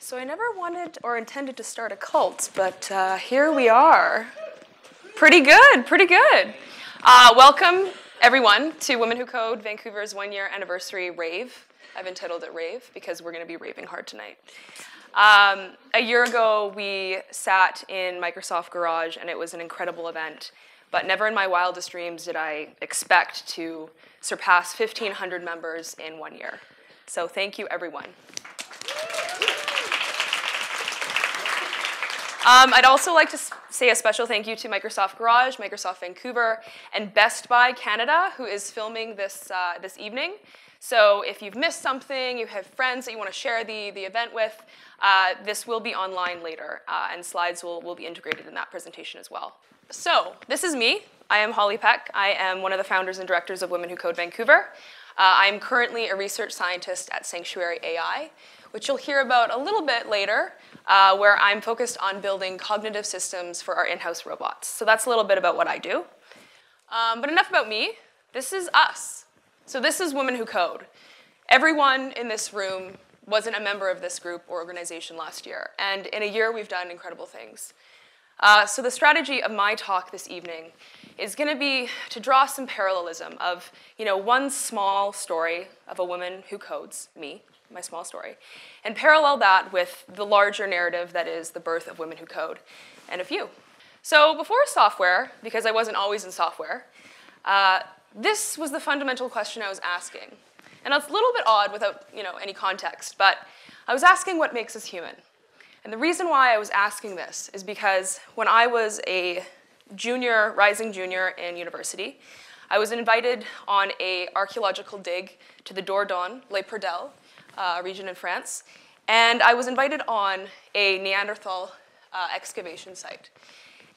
So I never wanted or intended to start a cult, but uh, here we are. Pretty good, pretty good. Uh, welcome, everyone, to Women Who Code Vancouver's one year anniversary rave. I've entitled it Rave because we're going to be raving hard tonight. Um, a year ago, we sat in Microsoft Garage, and it was an incredible event. But never in my wildest dreams did I expect to surpass 1,500 members in one year. So thank you, everyone. Um, I'd also like to say a special thank you to Microsoft Garage, Microsoft Vancouver, and Best Buy Canada, who is filming this, uh, this evening. So if you've missed something, you have friends that you want to share the, the event with, uh, this will be online later, uh, and slides will, will be integrated in that presentation as well. So this is me. I am Holly Peck. I am one of the founders and directors of Women Who Code Vancouver. Uh, I'm currently a research scientist at Sanctuary AI, which you'll hear about a little bit later uh, where I'm focused on building cognitive systems for our in-house robots. So that's a little bit about what I do. Um, but enough about me. This is us. So this is Women Who Code. Everyone in this room wasn't a member of this group or organization last year. And in a year, we've done incredible things. Uh, so the strategy of my talk this evening is going to be to draw some parallelism of, you know, one small story of a woman who codes, me, my small story, and parallel that with the larger narrative that is the birth of women who code, and of you. So before software, because I wasn't always in software, uh, this was the fundamental question I was asking. And it's a little bit odd without you know, any context, but I was asking what makes us human. And the reason why I was asking this is because when I was a junior, rising junior in university, I was invited on a archaeological dig to the Dordogne, Les Pradelles, uh, region in France. And I was invited on a Neanderthal uh, excavation site.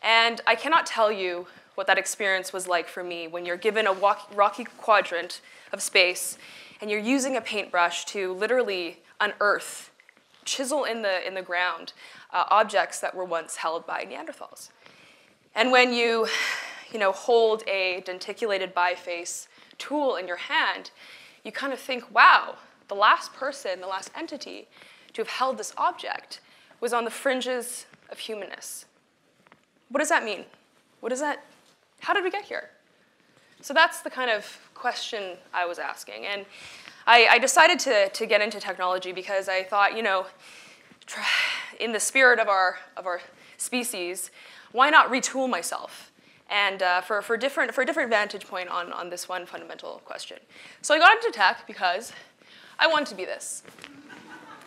And I cannot tell you what that experience was like for me when you're given a rocky quadrant of space and you're using a paintbrush to literally unearth, chisel in the, in the ground, uh, objects that were once held by Neanderthals. And when you, you know, hold a denticulated biface tool in your hand, you kind of think, wow, the last person, the last entity to have held this object was on the fringes of humanness. What does that mean? What does that, how did we get here? So that's the kind of question I was asking. And I, I decided to, to get into technology because I thought, you know, in the spirit of our, of our species, why not retool myself? And uh, for, for, different, for a different vantage point on, on this one fundamental question. So I got into tech because I want to be this.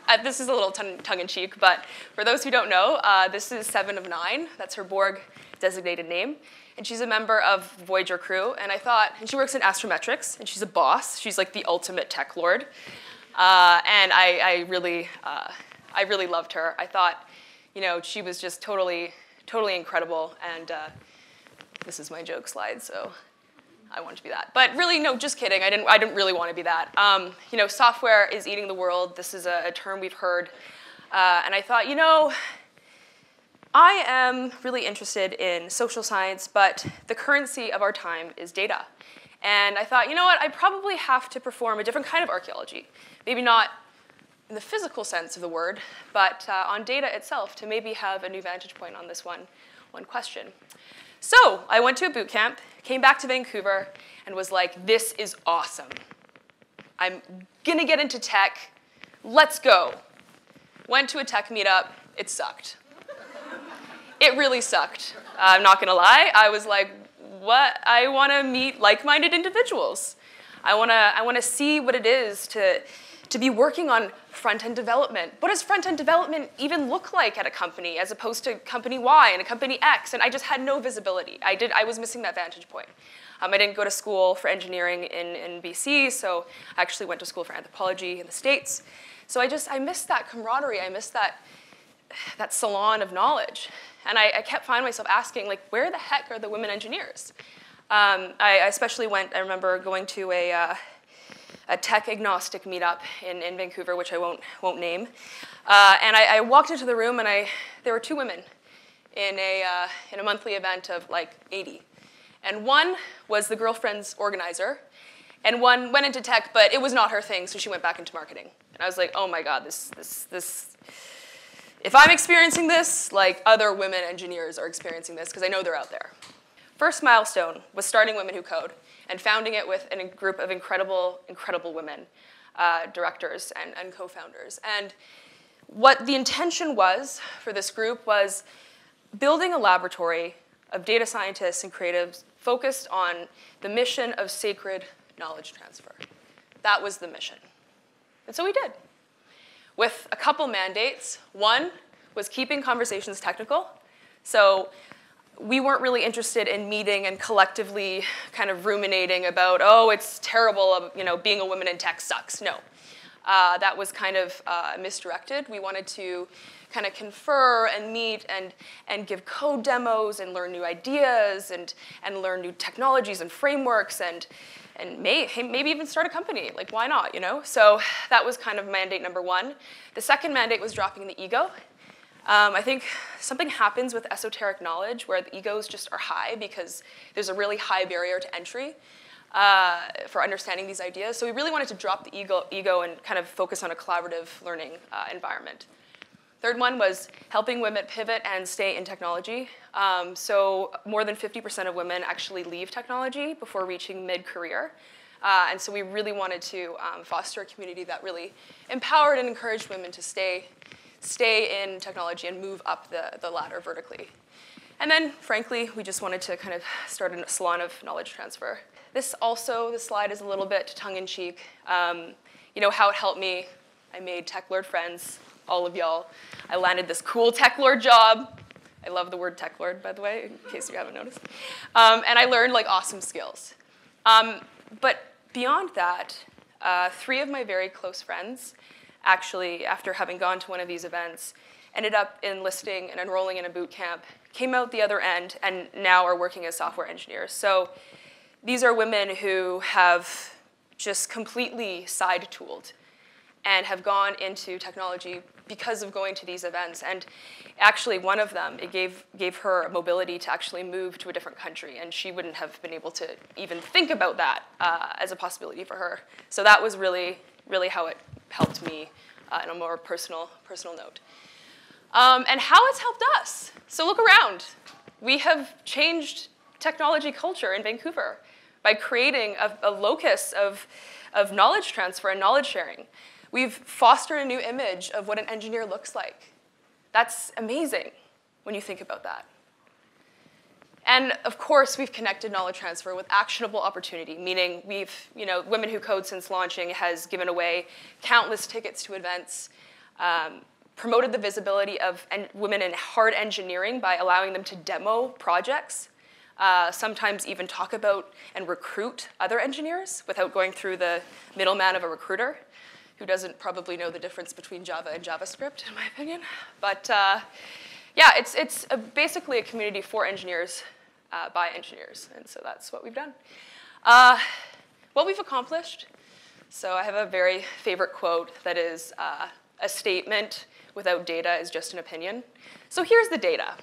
Uh, this is a little tongue-in-cheek, but for those who don't know, uh, this is Seven of Nine. That's her Borg designated name. And she's a member of Voyager crew. And I thought, and she works in astrometrics, and she's a boss. She's like the ultimate tech lord. Uh, and I, I really, uh, I really loved her. I thought, you know, she was just totally, totally incredible. And uh, this is my joke slide, so I wanted to be that. But really, no, just kidding. I didn't, I didn't really want to be that. Um, you know, software is eating the world. This is a, a term we've heard. Uh, and I thought, you know, I am really interested in social science, but the currency of our time is data. And I thought, you know what, I probably have to perform a different kind of archaeology. Maybe not in the physical sense of the word, but uh, on data itself to maybe have a new vantage point on this one, one question. So I went to a boot camp, came back to Vancouver, and was like, this is awesome. I'm gonna get into tech. Let's go. Went to a tech meetup. It sucked. it really sucked. I'm not gonna lie. I was like, what? I wanna meet like-minded individuals. I wanna, I wanna see what it is to, to be working on front-end development. What does front-end development even look like at a company as opposed to company Y and a company X? And I just had no visibility. I, did, I was missing that vantage point. Um, I didn't go to school for engineering in, in BC, so I actually went to school for anthropology in the States. So I just, I missed that camaraderie. I missed that, that salon of knowledge. And I, I kept finding myself asking, like, where the heck are the women engineers? Um, I, I, especially went, I remember going to a, uh, a tech agnostic meetup in, in Vancouver, which I won't, won't name. Uh, and I, I, walked into the room and I, there were two women in a, uh, in a monthly event of like 80. And one was the girlfriend's organizer, and one went into tech, but it was not her thing, so she went back into marketing. And I was like, oh my God, this, this, this, if I'm experiencing this, like other women engineers are experiencing this because I know they're out there. First milestone was starting Women Who Code and founding it with a group of incredible, incredible women, uh, directors and, and co-founders. And what the intention was for this group was building a laboratory of data scientists and creatives focused on the mission of sacred knowledge transfer. That was the mission. And so we did, with a couple mandates. One was keeping conversations technical. So we weren't really interested in meeting and collectively kind of ruminating about, oh, it's terrible, you know, being a woman in tech sucks. No. Uh, that was kind of uh, misdirected. We wanted to kind of confer and meet and, and give code demos and learn new ideas and, and learn new technologies and frameworks and, and may, maybe even start a company. Like, why not, you know? So that was kind of mandate number one. The second mandate was dropping the ego. Um, I think something happens with esoteric knowledge where the egos just are high because there's a really high barrier to entry uh, for understanding these ideas. So we really wanted to drop the ego, ego and kind of focus on a collaborative learning uh, environment. Third one was helping women pivot and stay in technology. Um, so more than 50% of women actually leave technology before reaching mid-career. Uh, and so we really wanted to um, foster a community that really empowered and encouraged women to stay stay in technology and move up the, the ladder vertically. And then, frankly, we just wanted to kind of start a salon of knowledge transfer. This also, the slide is a little bit tongue-in-cheek. Um, you know, how it helped me, I made tech lord friends, all of y'all. I landed this cool tech lord job. I love the word tech lord, by the way, in case you haven't noticed. Um, and I learned like awesome skills. Um, but beyond that, uh, three of my very close friends actually, after having gone to one of these events, ended up enlisting and enrolling in a boot camp, came out the other end, and now are working as software engineers. So these are women who have just completely side-tooled and have gone into technology because of going to these events. And actually, one of them, it gave, gave her a mobility to actually move to a different country, and she wouldn't have been able to even think about that uh, as a possibility for her. So that was really, really how it helped me uh, in a more personal, personal note. Um, and how it's helped us. So look around. We have changed technology culture in Vancouver by creating a, a locus of, of knowledge transfer and knowledge sharing. We've fostered a new image of what an engineer looks like. That's amazing when you think about that. And of course, we've connected knowledge transfer with actionable opportunity, meaning we've, you know, Women Who Code since launching has given away countless tickets to events, um, promoted the visibility of women in hard engineering by allowing them to demo projects, uh, sometimes even talk about and recruit other engineers without going through the middleman of a recruiter who doesn't probably know the difference between Java and JavaScript, in my opinion. But uh, yeah, it's, it's a, basically a community for engineers uh, by engineers, and so that's what we've done. Uh, what we've accomplished, so I have a very favorite quote that is, uh, a statement without data is just an opinion. So here's the data.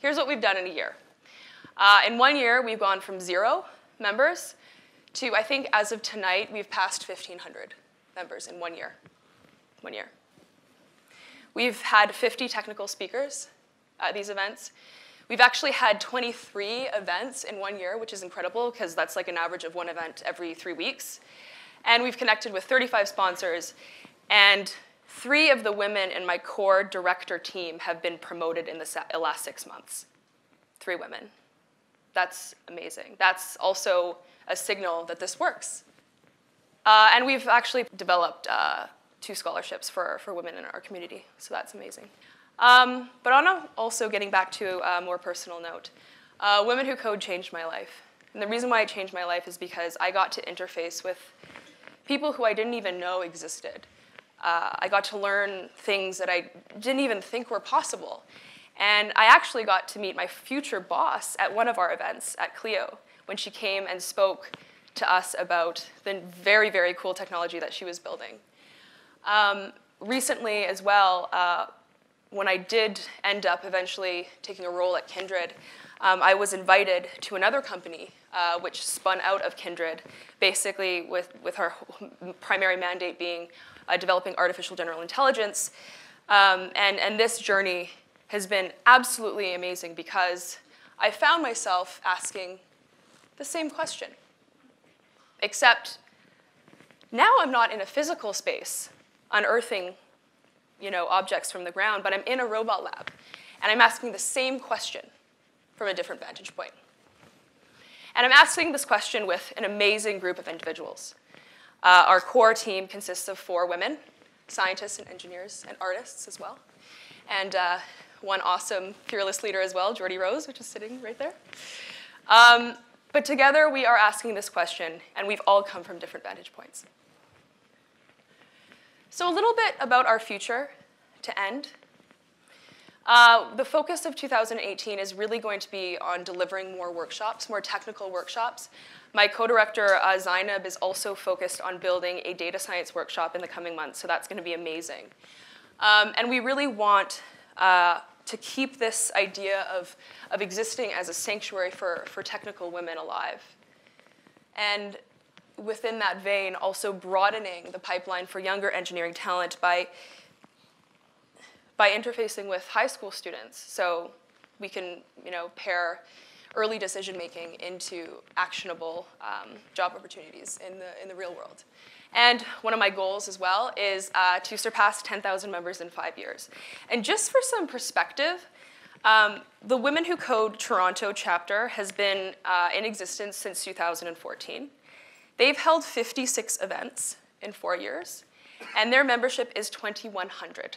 Here's what we've done in a year. Uh, in one year, we've gone from zero members to, I think as of tonight, we've passed 1,500 members in one year. One year. We've had 50 technical speakers at these events. We've actually had 23 events in one year, which is incredible because that's like an average of one event every three weeks. And we've connected with 35 sponsors. And three of the women in my core director team have been promoted in the last six months. Three women. That's amazing. That's also a signal that this works. Uh, and we've actually developed uh, two scholarships for, for women in our community, so that's amazing. Um, but on also getting back to a more personal note, uh, Women Who Code changed my life. And the reason why it changed my life is because I got to interface with people who I didn't even know existed. Uh, I got to learn things that I didn't even think were possible. And I actually got to meet my future boss at one of our events at Clio when she came and spoke to us about the very, very cool technology that she was building. Um, recently as well, uh, when I did end up eventually taking a role at Kindred, um, I was invited to another company uh, which spun out of Kindred, basically with, with our primary mandate being uh, developing artificial general intelligence Um, and, and this journey has been absolutely amazing because I found myself asking the same question. Except now I'm not in a physical space unearthing you know, objects from the ground, but I'm in a robot lab and I'm asking the same question from a different vantage point. And I'm asking this question with an amazing group of individuals. Uh, our core team consists of four women, scientists and engineers and artists as well, and uh, one awesome fearless leader as well, Geordie Rose, which is sitting right there. Um, but together we are asking this question, and we've all come from different vantage points. So a little bit about our future to end. Uh, the focus of 2018 is really going to be on delivering more workshops, more technical workshops. My co-director, uh, Zainab, is also focused on building a data science workshop in the coming months, so that's going to be amazing. Um, and we really want uh, to keep this idea of, of existing as a sanctuary for, for technical women alive. And within that vein, also broadening the pipeline for younger engineering talent by, by interfacing with high school students. So we can you know, pair early decision making into actionable um, job opportunities in the, in the real world. And one of my goals as well is uh, to surpass 10,000 members in five years. And just for some perspective, um, the Women Who Code Toronto chapter has been uh, in existence since 2014. They've held 56 events in four years, and their membership is 2,100.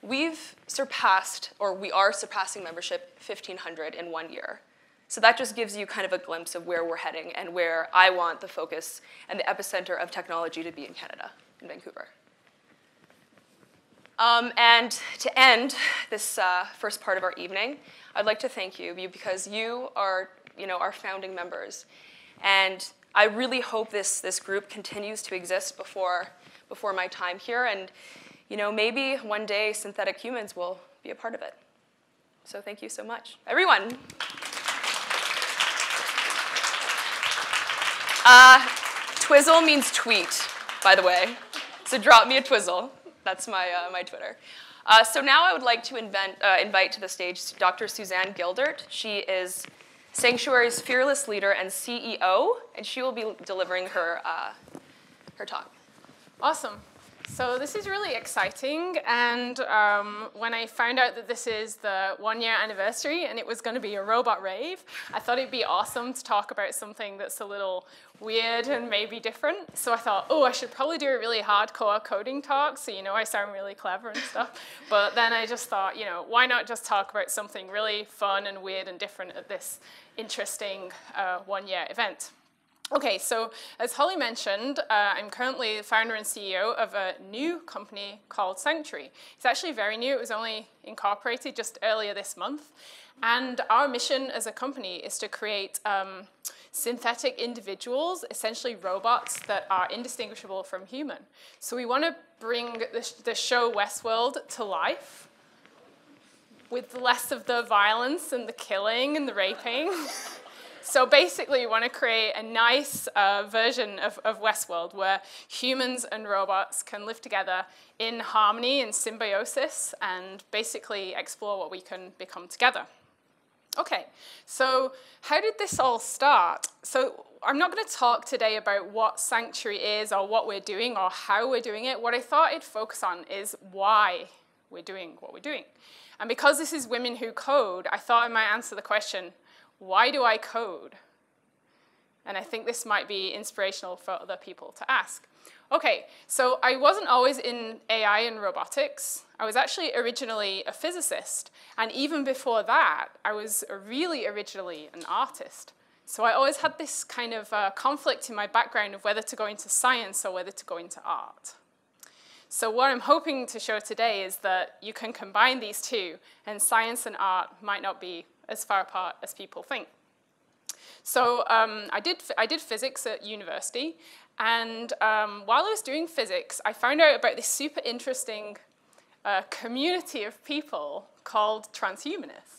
We've surpassed, or we are surpassing membership 1,500 in one year. So that just gives you kind of a glimpse of where we're heading and where I want the focus and the epicenter of technology to be in Canada, in Vancouver. Um, and to end this uh, first part of our evening, I'd like to thank you because you are, you know, our founding members. And I really hope this, this group continues to exist before, before my time here. And you know, maybe one day synthetic humans will be a part of it. So thank you so much. Everyone. Uh, twizzle means tweet, by the way. So drop me a twizzle. That's my, uh, my Twitter. Uh, so now I would like to invent, uh, invite to the stage Dr. Suzanne Gildert. She is Sanctuary's fearless leader and CEO, and she will be delivering her, uh, her talk. Awesome. So this is really exciting, and um, when I found out that this is the one-year anniversary and it was going to be a robot rave, I thought it'd be awesome to talk about something that's a little weird and maybe different. So I thought, oh, I should probably do a really hardcore coding talk, so you know I sound really clever and stuff. but then I just thought, you know, why not just talk about something really fun and weird and different at this interesting uh, one-year event? Okay, so as Holly mentioned, uh, I'm currently founder and CEO of a new company called Sanctuary. It's actually very new. It was only incorporated just earlier this month. And our mission as a company is to create um, synthetic individuals, essentially robots that are indistinguishable from human. So we want to bring the, the show Westworld to life with less of the violence and the killing and the raping. So basically, we want to create a nice uh, version of, of Westworld where humans and robots can live together in harmony and symbiosis and basically explore what we can become together. Okay, so how did this all start? So I'm not going to talk today about what Sanctuary is or what we're doing or how we're doing it. What I thought I'd focus on is why we're doing what we're doing. And because this is Women Who Code, I thought I might answer the question, why do I code? And I think this might be inspirational for other people to ask. Okay, so I wasn't always in AI and robotics. I was actually originally a physicist. And even before that, I was really originally an artist. So I always had this kind of uh, conflict in my background of whether to go into science or whether to go into art. So what I'm hoping to show today is that you can combine these two, and science and art might not be as far apart as people think. So um, I, did, I did physics at university, and um, while I was doing physics, I found out about this super interesting uh, community of people called transhumanists.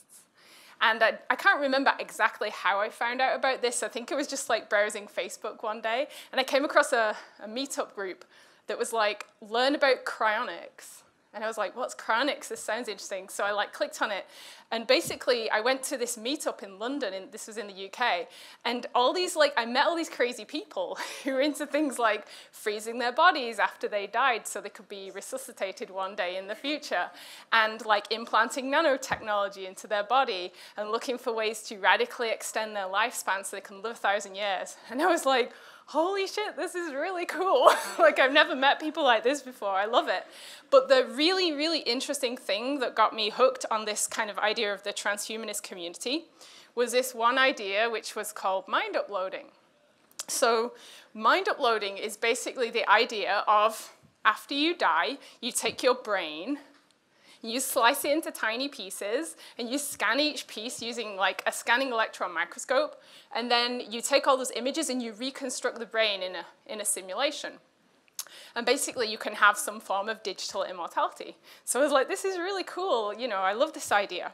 And I, I, can't remember exactly how I found out about this. I think it was just like browsing Facebook one day, and I came across a, a meetup group that was like, learn about cryonics And I was like, what's cryonics? This sounds interesting. So I like clicked on it. And basically I went to this meetup in London, and this was in the UK. And all these, like, I met all these crazy people who were into things like freezing their bodies after they died so they could be resuscitated one day in the future. And like implanting nanotechnology into their body and looking for ways to radically extend their lifespan so they can live a thousand years. And I was like, holy shit, this is really cool. like, I've never met people like this before. I love it. But the really, really interesting thing that got me hooked on this kind of idea of the transhumanist community was this one idea which was called mind uploading. So, mind uploading is basically the idea of after you die, you take your brain you slice it into tiny pieces and you scan each piece using like a scanning electron microscope. And then you take all those images and you reconstruct the brain in a, in a simulation. And basically you can have some form of digital immortality. So I was like, this is really cool. You know, I love this idea.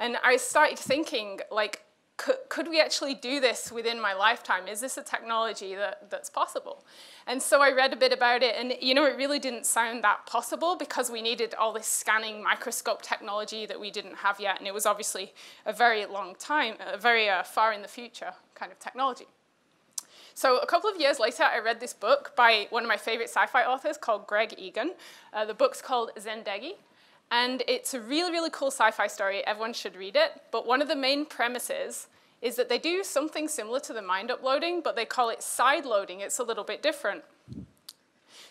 And I started thinking like, could, could we actually do this within my lifetime? Is this a technology that, that's possible? And so I read a bit about it, and you know, it really didn't sound that possible because we needed all this scanning microscope technology that we didn't have yet, and it was obviously a very long time, a very uh, far in the future kind of technology. So a couple of years later, I read this book by one of my favorite sci-fi authors called Greg Egan. Uh, the book's called Zendegi, and it's a really, really cool sci-fi story. Everyone should read it. But one of the main premises is that they do something similar to the mind uploading, but they call it side loading. It's a little bit different.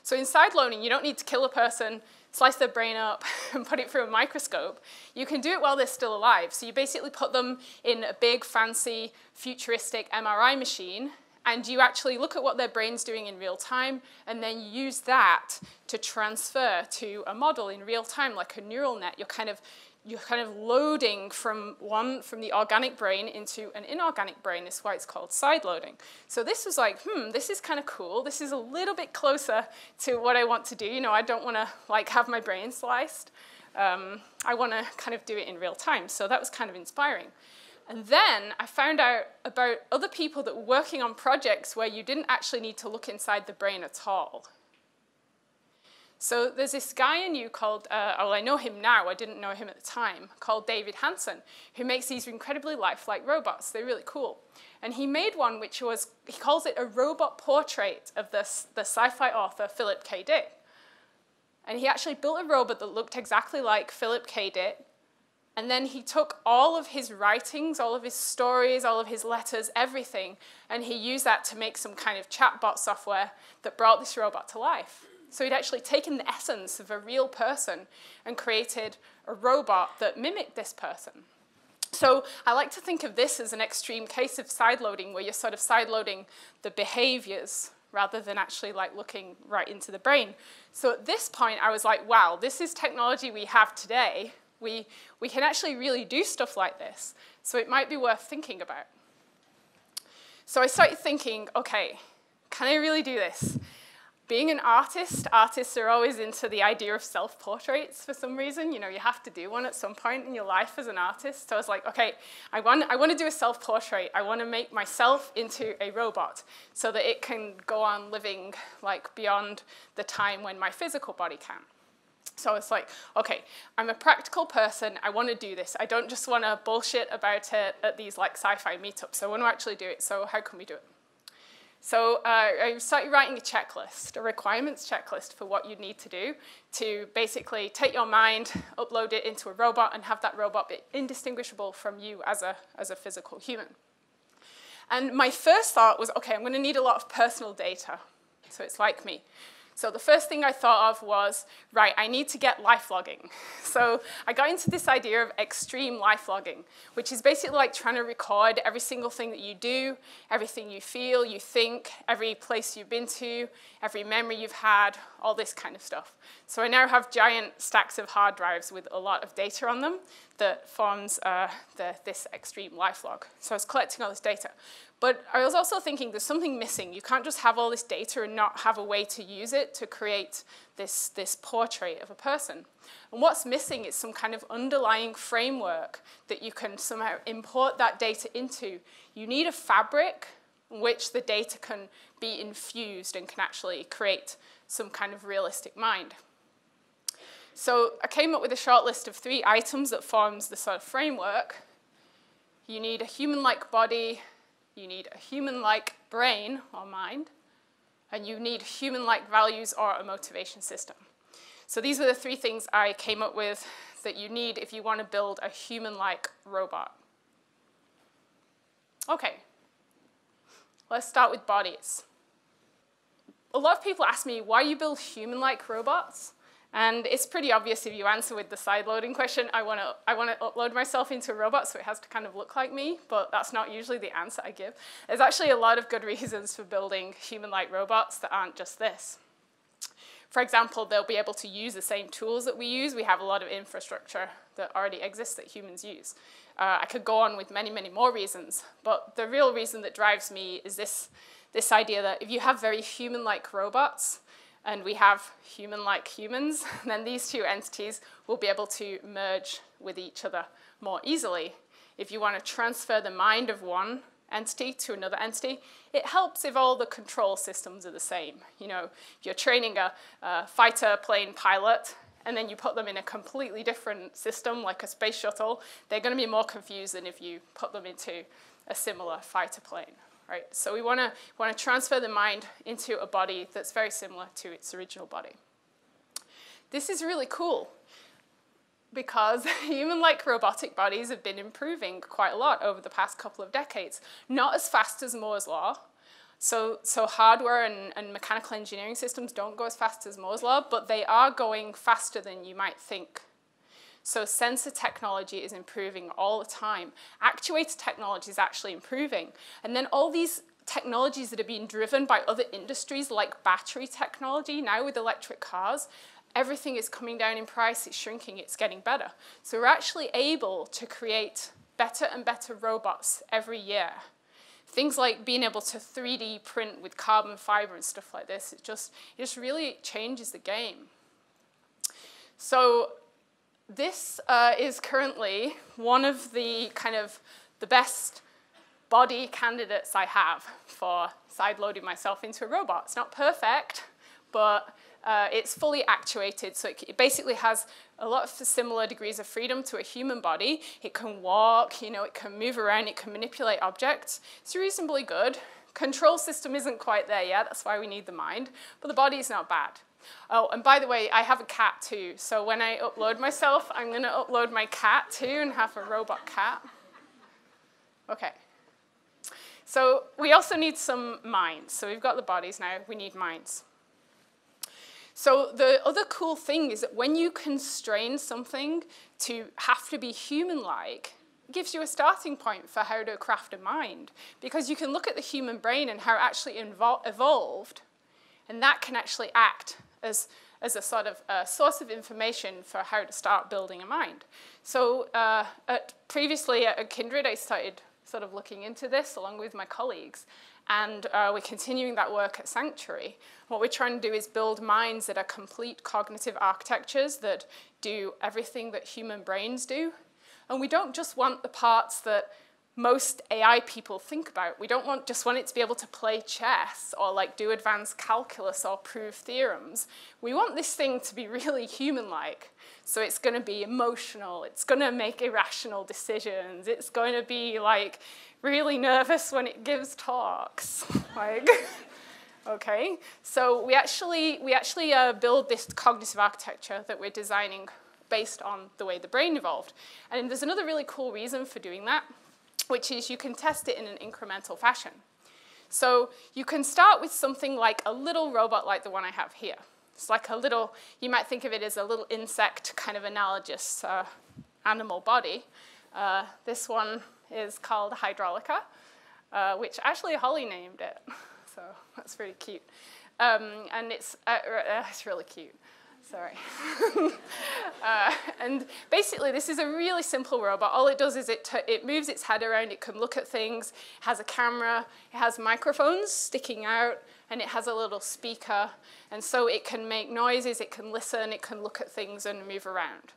So in side loading, you don't need to kill a person, slice their brain up, and put it through a microscope. You can do it while they're still alive. So you basically put them in a big, fancy, futuristic MRI machine, and you actually look at what their brain's doing in real time, and then you use that to transfer to a model in real time, like a neural net. You're kind of you're kind of loading from one from the organic brain into an inorganic brain. This is why it's called side loading. So this was like, hmm, this is kind of cool. This is a little bit closer to what I want to do. You know, I don't want to like have my brain sliced. Um, I want to kind of do it in real time. So that was kind of inspiring. And then I found out about other people that were working on projects where you didn't actually need to look inside the brain at all. So there's this guy in you called, uh, well, I know him now, I didn't know him at the time, called David Hanson, who makes these incredibly lifelike robots. They're really cool. And he made one which was, he calls it a robot portrait of the, the sci-fi author Philip K. Dick. And he actually built a robot that looked exactly like Philip K. Dick, and then he took all of his writings, all of his stories, all of his letters, everything, and he used that to make some kind of chatbot software that brought this robot to life. So he'd actually taken the essence of a real person and created a robot that mimicked this person. So I like to think of this as an extreme case of sideloading, where you're sort of sideloading the behaviors rather than actually like looking right into the brain. So at this point, I was like, wow, this is technology we have today, we, we can actually really do stuff like this. So it might be worth thinking about. So I started thinking, okay, can I really do this? Being an artist, artists are always into the idea of self-portraits for some reason. You know, you have to do one at some point in your life as an artist. So I was like, okay, I want, I want to do a self-portrait. I want to make myself into a robot so that it can go on living like beyond the time when my physical body can. So it's like, okay, I'm a practical person. I want to do this. I don't just want to bullshit about it at these like sci-fi meetups. I want to actually do it. So how can we do it? So uh, I started writing a checklist, a requirements checklist for what you need to do to basically take your mind, upload it into a robot, and have that robot be indistinguishable from you as a, as a physical human. And my first thought was, okay, I'm going to need a lot of personal data. So it's like me. So the first thing I thought of was, right, I need to get life logging. So I got into this idea of extreme life logging, which is basically like trying to record every single thing that you do, everything you feel, you think, every place you've been to, every memory you've had, all this kind of stuff. So I now have giant stacks of hard drives with a lot of data on them that forms uh, the, this extreme life log. So I was collecting all this data. But I was also thinking there's something missing. You can't just have all this data and not have a way to use it to create this, this portrait of a person. And what's missing is some kind of underlying framework that you can somehow import that data into. You need a fabric in which the data can be infused and can actually create some kind of realistic mind. So I came up with a short list of three items that forms the sort of framework. You need a human-like body, you need a human-like brain or mind, and you need human-like values or a motivation system. So these were the three things I came up with that you need if you want to build a human-like robot. Okay, let's start with bodies. A lot of people ask me, why you build human-like robots? And it's pretty obvious if you answer with the side loading question, I want to I want to upload myself into a robot so it has to kind of look like me, but that's not usually the answer I give. There's actually a lot of good reasons for building human-like robots that aren't just this. For example, they'll be able to use the same tools that we use. We have a lot of infrastructure that already exists that humans use. Uh, I could go on with many, many more reasons, but the real reason that drives me is this, this idea that if you have very human-like robots, and we have human-like humans, then these two entities will be able to merge with each other more easily. If you want to transfer the mind of one entity to another entity, it helps if all the control systems are the same. You know, if you're training a, a fighter plane pilot and then you put them in a completely different system like a space shuttle, they're going to be more confused than if you put them into a similar fighter plane right? So we want to want to transfer the mind into a body that's very similar to its original body. This is really cool because human-like robotic bodies have been improving quite a lot over the past couple of decades. Not as fast as Moore's law. So, so hardware and, and mechanical engineering systems don't go as fast as Moore's law, but they are going faster than you might think so sensor technology is improving all the time. Actuator technology is actually improving. And then all these technologies that are being driven by other industries like battery technology, now with electric cars, everything is coming down in price, it's shrinking, it's getting better. So we're actually able to create better and better robots every year. Things like being able to 3D print with carbon fiber and stuff like this, it just, it just really changes the game. So this uh, is currently one of the kind of the best body candidates I have for side-loading myself into a robot. It's not perfect, but uh, it's fully actuated, so it, it, basically has a lot of similar degrees of freedom to a human body. It can walk, you know, it can move around, it can manipulate objects. It's reasonably good. Control system isn't quite there yet, that's why we need the mind, but the body is not bad. Oh, and by the way, I have a cat too. So when I upload myself, I'm going to upload my cat too and have a robot cat. Okay. So we also need some minds. So we've got the bodies now, we need minds. So the other cool thing is that when you constrain something to have to be human-like, gives you a starting point for how to craft a mind. Because you can look at the human brain and how it actually evolved, and that can actually act as, as a sort of uh, source of information for how to start building a mind. So uh, at, previously at Kindred, I started sort of looking into this along with my colleagues. And uh, we're continuing that work at Sanctuary. What we're trying to do is build minds that are complete cognitive architectures that do everything that human brains do. And we don't just want the parts that most AI people think about. We don't want just want it to be able to play chess or like do advanced calculus or prove theorems. We want this thing to be really human-like. So it's going to be emotional. It's going to make irrational decisions. It's going to be like really nervous when it gives talks. like, okay. So we actually we actually uh, build this cognitive architecture that we're designing based on the way the brain evolved. And there's another really cool reason for doing that which is you can test it in an incremental fashion. So you can start with something like a little robot like the one I have here. It's like a little, you might think of it as a little insect kind of analogous uh, animal body. Uh, this one is called Hydraulica, uh, which actually Holly named it. So that's pretty cute. Um, and it's, uh, uh, it's really cute. Sorry. uh, and basically, this is a really simple robot. All it does is it, it moves its head around, it can look at things, has a camera, it has microphones sticking out, and it has a little speaker. And so it can make noises, it can listen, it can look at things and move around.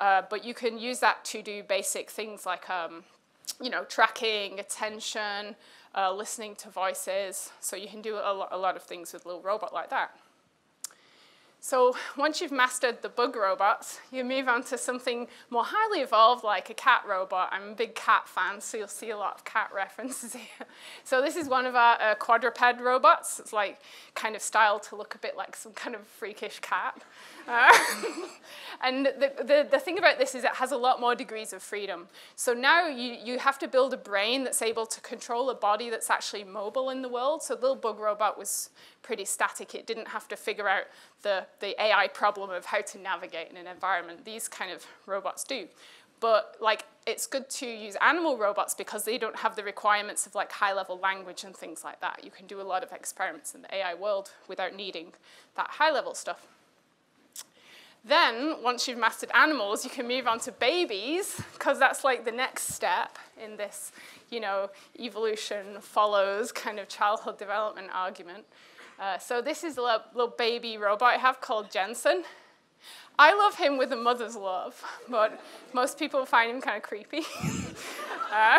Uh, but you can use that to do basic things like um, you know, tracking, attention, uh, listening to voices. So you can do a, lo a lot of things with a little robot like that. So once you've mastered the bug robots, you move on to something more highly evolved like a cat robot. I'm a big cat fan, so you'll see a lot of cat references here. So this is one of our uh, quadruped robots. It's like kind of styled to look a bit like some kind of freakish cat. And the, the, the thing about this is it has a lot more degrees of freedom. So now you, you have to build a brain that's able to control a body that's actually mobile in the world. So little bug robot was pretty static. It didn't have to figure out the, the AI problem of how to navigate in an environment. These kind of robots do. But like, it's good to use animal robots because they don't have the requirements of like high-level language and things like that. You can do a lot of experiments in the AI world without needing that high-level stuff. Then, once you've mastered animals, you can move on to babies, because that's like the next step in this, you know, evolution follows kind of childhood development argument. Uh, so this is a little, baby robot I have called Jensen. I love him with a mother's love, but most people find him kind of creepy. uh,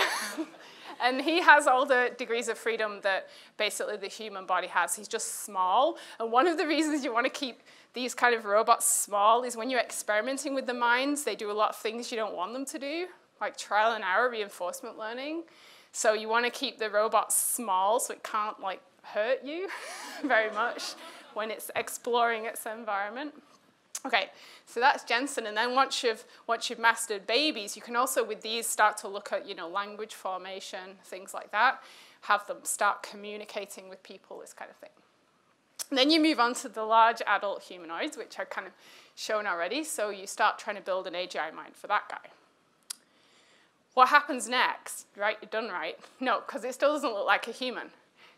and he has all the degrees of freedom that basically the human body has. He's just small. And one of the reasons you want to keep these kind of robots small is when you're experimenting with the minds, they do a lot of things you don't want them to do, like trial and error reinforcement learning. So you want to keep the robot small so it can't like hurt you very much when it's exploring its environment. Okay, so that's Jensen, and then once you've, once you've mastered babies, you can also with these start to look at, you know, language formation, things like that, have them start communicating with people, this kind of thing. And then you move on to the large adult humanoids, which are kind of shown already, so you start trying to build an AGI mind for that guy. What happens next, right? You're done, right? No, because it still doesn't look like a human.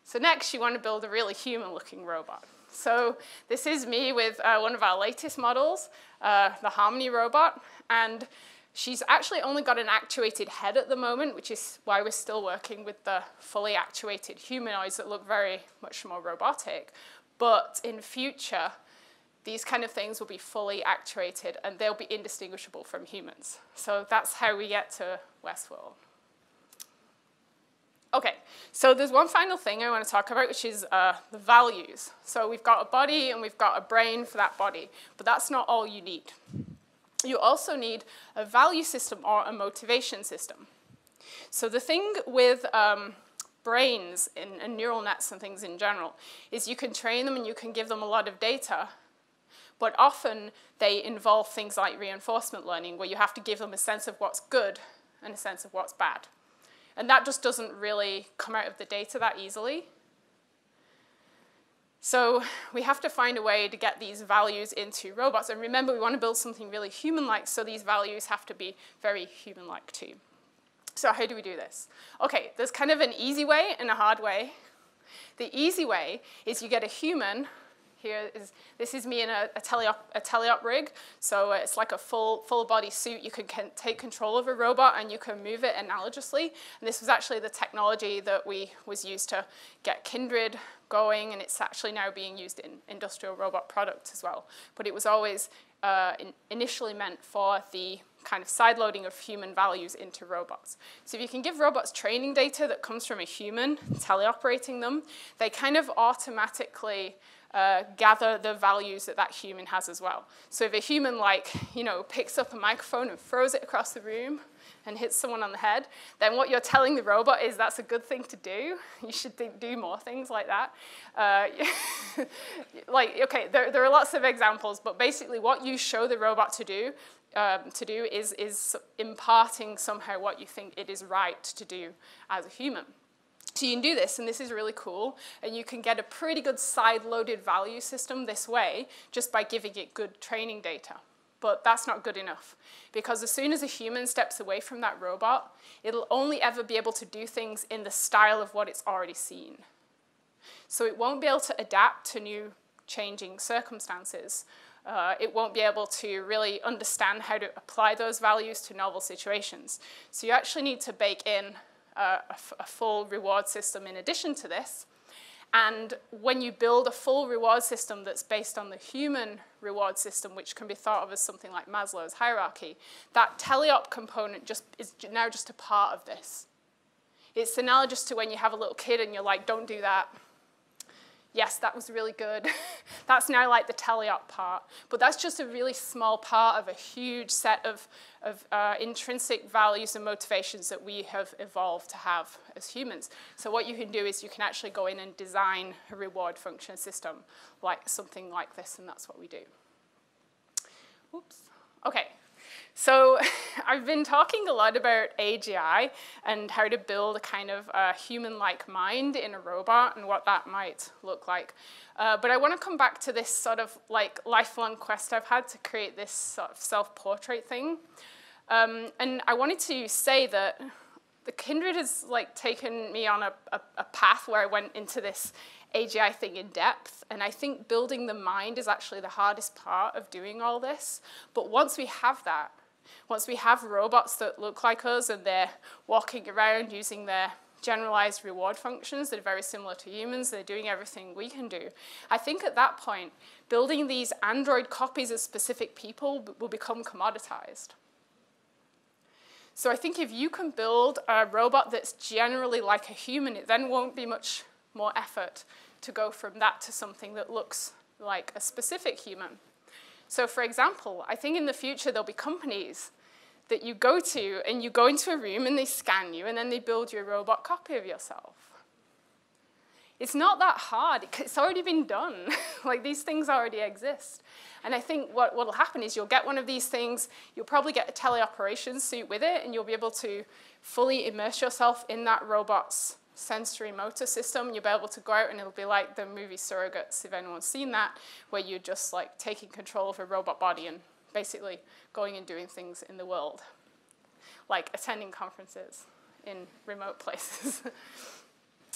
So next, you want to build a really human-looking robot. So this is me with uh, one of our latest models, uh, the Harmony robot, and she's actually only got an actuated head at the moment, which is why we're still working with the fully actuated humanoids that look very much more robotic. But in future, these kind of things will be fully actuated and they'll be indistinguishable from humans. So that's how we get to Westworld. Okay, so there's one final thing I want to talk about, which is uh, the values. So we've got a body and we've got a brain for that body, but that's not all you need. You also need a value system or a motivation system. So the thing with um, brains and, and neural nets and things in general is you can train them and you can give them a lot of data, but often they involve things like reinforcement learning, where you have to give them a sense of what's good and a sense of what's bad. And that just doesn't really come out of the data that easily. So we have to find a way to get these values into robots. And remember, we want to build something really human-like, so these values have to be very human-like too. So how do we do this? Okay, there's kind of an easy way and a hard way. The easy way is you get a human here is, this is me in a, a, teleop, a teleop rig. So it's like a full, full body suit. You can, can take control of a robot and you can move it analogously. And this was actually the technology that we was used to get Kindred going. And it's actually now being used in industrial robot products as well. But it was always uh, in, initially meant for the kind of sideloading of human values into robots. So if you can give robots training data that comes from a human, teleoperating them, they kind of automatically uh, gather the values that that human has as well. So if a human like, you know, picks up a microphone and throws it across the room and hits someone on the head, then what you're telling the robot is that's a good thing to do. You should do more things like that. Uh, like, okay, there, there are lots of examples, but basically what you show the robot to do um, to do is, is imparting somehow what you think it is right to do as a human. So you can do this, and this is really cool, and you can get a pretty good side-loaded value system this way just by giving it good training data. But that's not good enough, because as soon as a human steps away from that robot, it'll only ever be able to do things in the style of what it's already seen. So it won't be able to adapt to new changing circumstances. Uh, it won't be able to really understand how to apply those values to novel situations. So you actually need to bake in a, a full reward system in addition to this. And when you build a full reward system that's based on the human reward system, which can be thought of as something like Maslow's hierarchy, that teleop component just is now just a part of this. It's analogous to when you have a little kid and you're like, don't do that. Yes, that was really good. that's now like the teleop part. But that's just a really small part of a huge set of, of uh, intrinsic values and motivations that we have evolved to have as humans. So what you can do is you can actually go in and design a reward function system like something like this, and that's what we do. Oops. Okay, so I've been talking a lot about AGI and how to build a kind of uh, human-like mind in a robot and what that might look like. Uh, but I want to come back to this sort of like lifelong quest I've had to create this sort of self-portrait thing. Um, and I wanted to say that the Kindred has like taken me on a, a, a path where I went into this AGI thing in depth. And I think building the mind is actually the hardest part of doing all this. But once we have that, once we have robots that look like us and they're walking around using their generalized reward functions that are very similar to humans, they're doing everything we can do. I think at that point, building these android copies of specific people will become commoditized. So I think if you can build a robot that's generally like a human, it then won't be much more effort to go from that to something that looks like a specific human. So for example, I think in the future there'll be companies that you go to and you go into a room and they scan you and then they build you a robot copy of yourself. It's not that hard. It's already been done. like these things already exist. And I think what will happen is you'll get one of these things, you'll probably get a teleoperations suit with it, and you'll be able to fully immerse yourself in that robot's sensory motor system. You'll be able to go out and it'll be like the movie Surrogates, if anyone's seen that, where you're just like taking control of a robot body and basically going and doing things in the world, like attending conferences in remote places.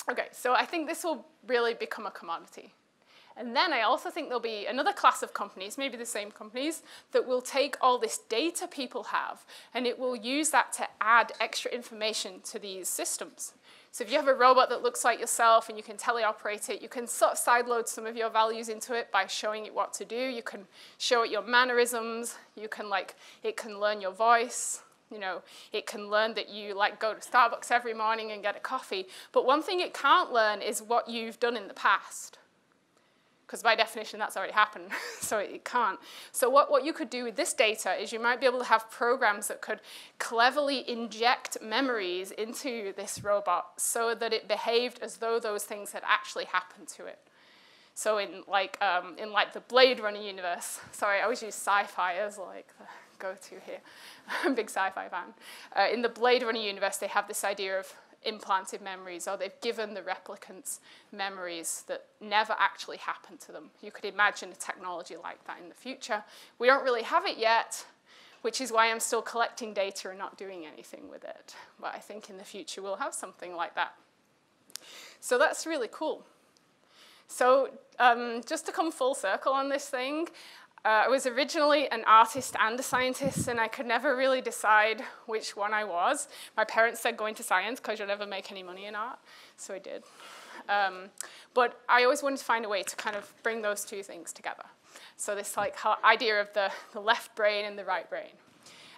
okay, so I think this will really become a commodity. And then I also think there'll be another class of companies, maybe the same companies, that will take all this data people have and it will use that to add extra information to these systems. So if you have a robot that looks like yourself and you can teleoperate it, you can sort of sideload some of your values into it by showing it what to do. You can show it your mannerisms. You can like, it can learn your voice. You know, it can learn that you like go to Starbucks every morning and get a coffee. But one thing it can't learn is what you've done in the past because by definition that's already happened, so it can't. So what, what you could do with this data is you might be able to have programs that could cleverly inject memories into this robot so that it behaved as though those things had actually happened to it. So in like, um, in like the Blade Runner universe, sorry, I always use sci-fi as like the go-to here. I'm a big sci-fi fan. Uh, in the Blade Runner universe, they have this idea of implanted memories or they've given the replicants memories that never actually happened to them. You could imagine a technology like that in the future. We don't really have it yet, which is why I'm still collecting data and not doing anything with it. But I think in the future we'll have something like that. So that's really cool. So um, just to come full circle on this thing, uh, I was originally an artist and a scientist, and I could never really decide which one I was. My parents said go into science because you'll never make any money in art, so I did. Um, but I always wanted to find a way to kind of bring those two things together. So this like idea of the, the left brain and the right brain.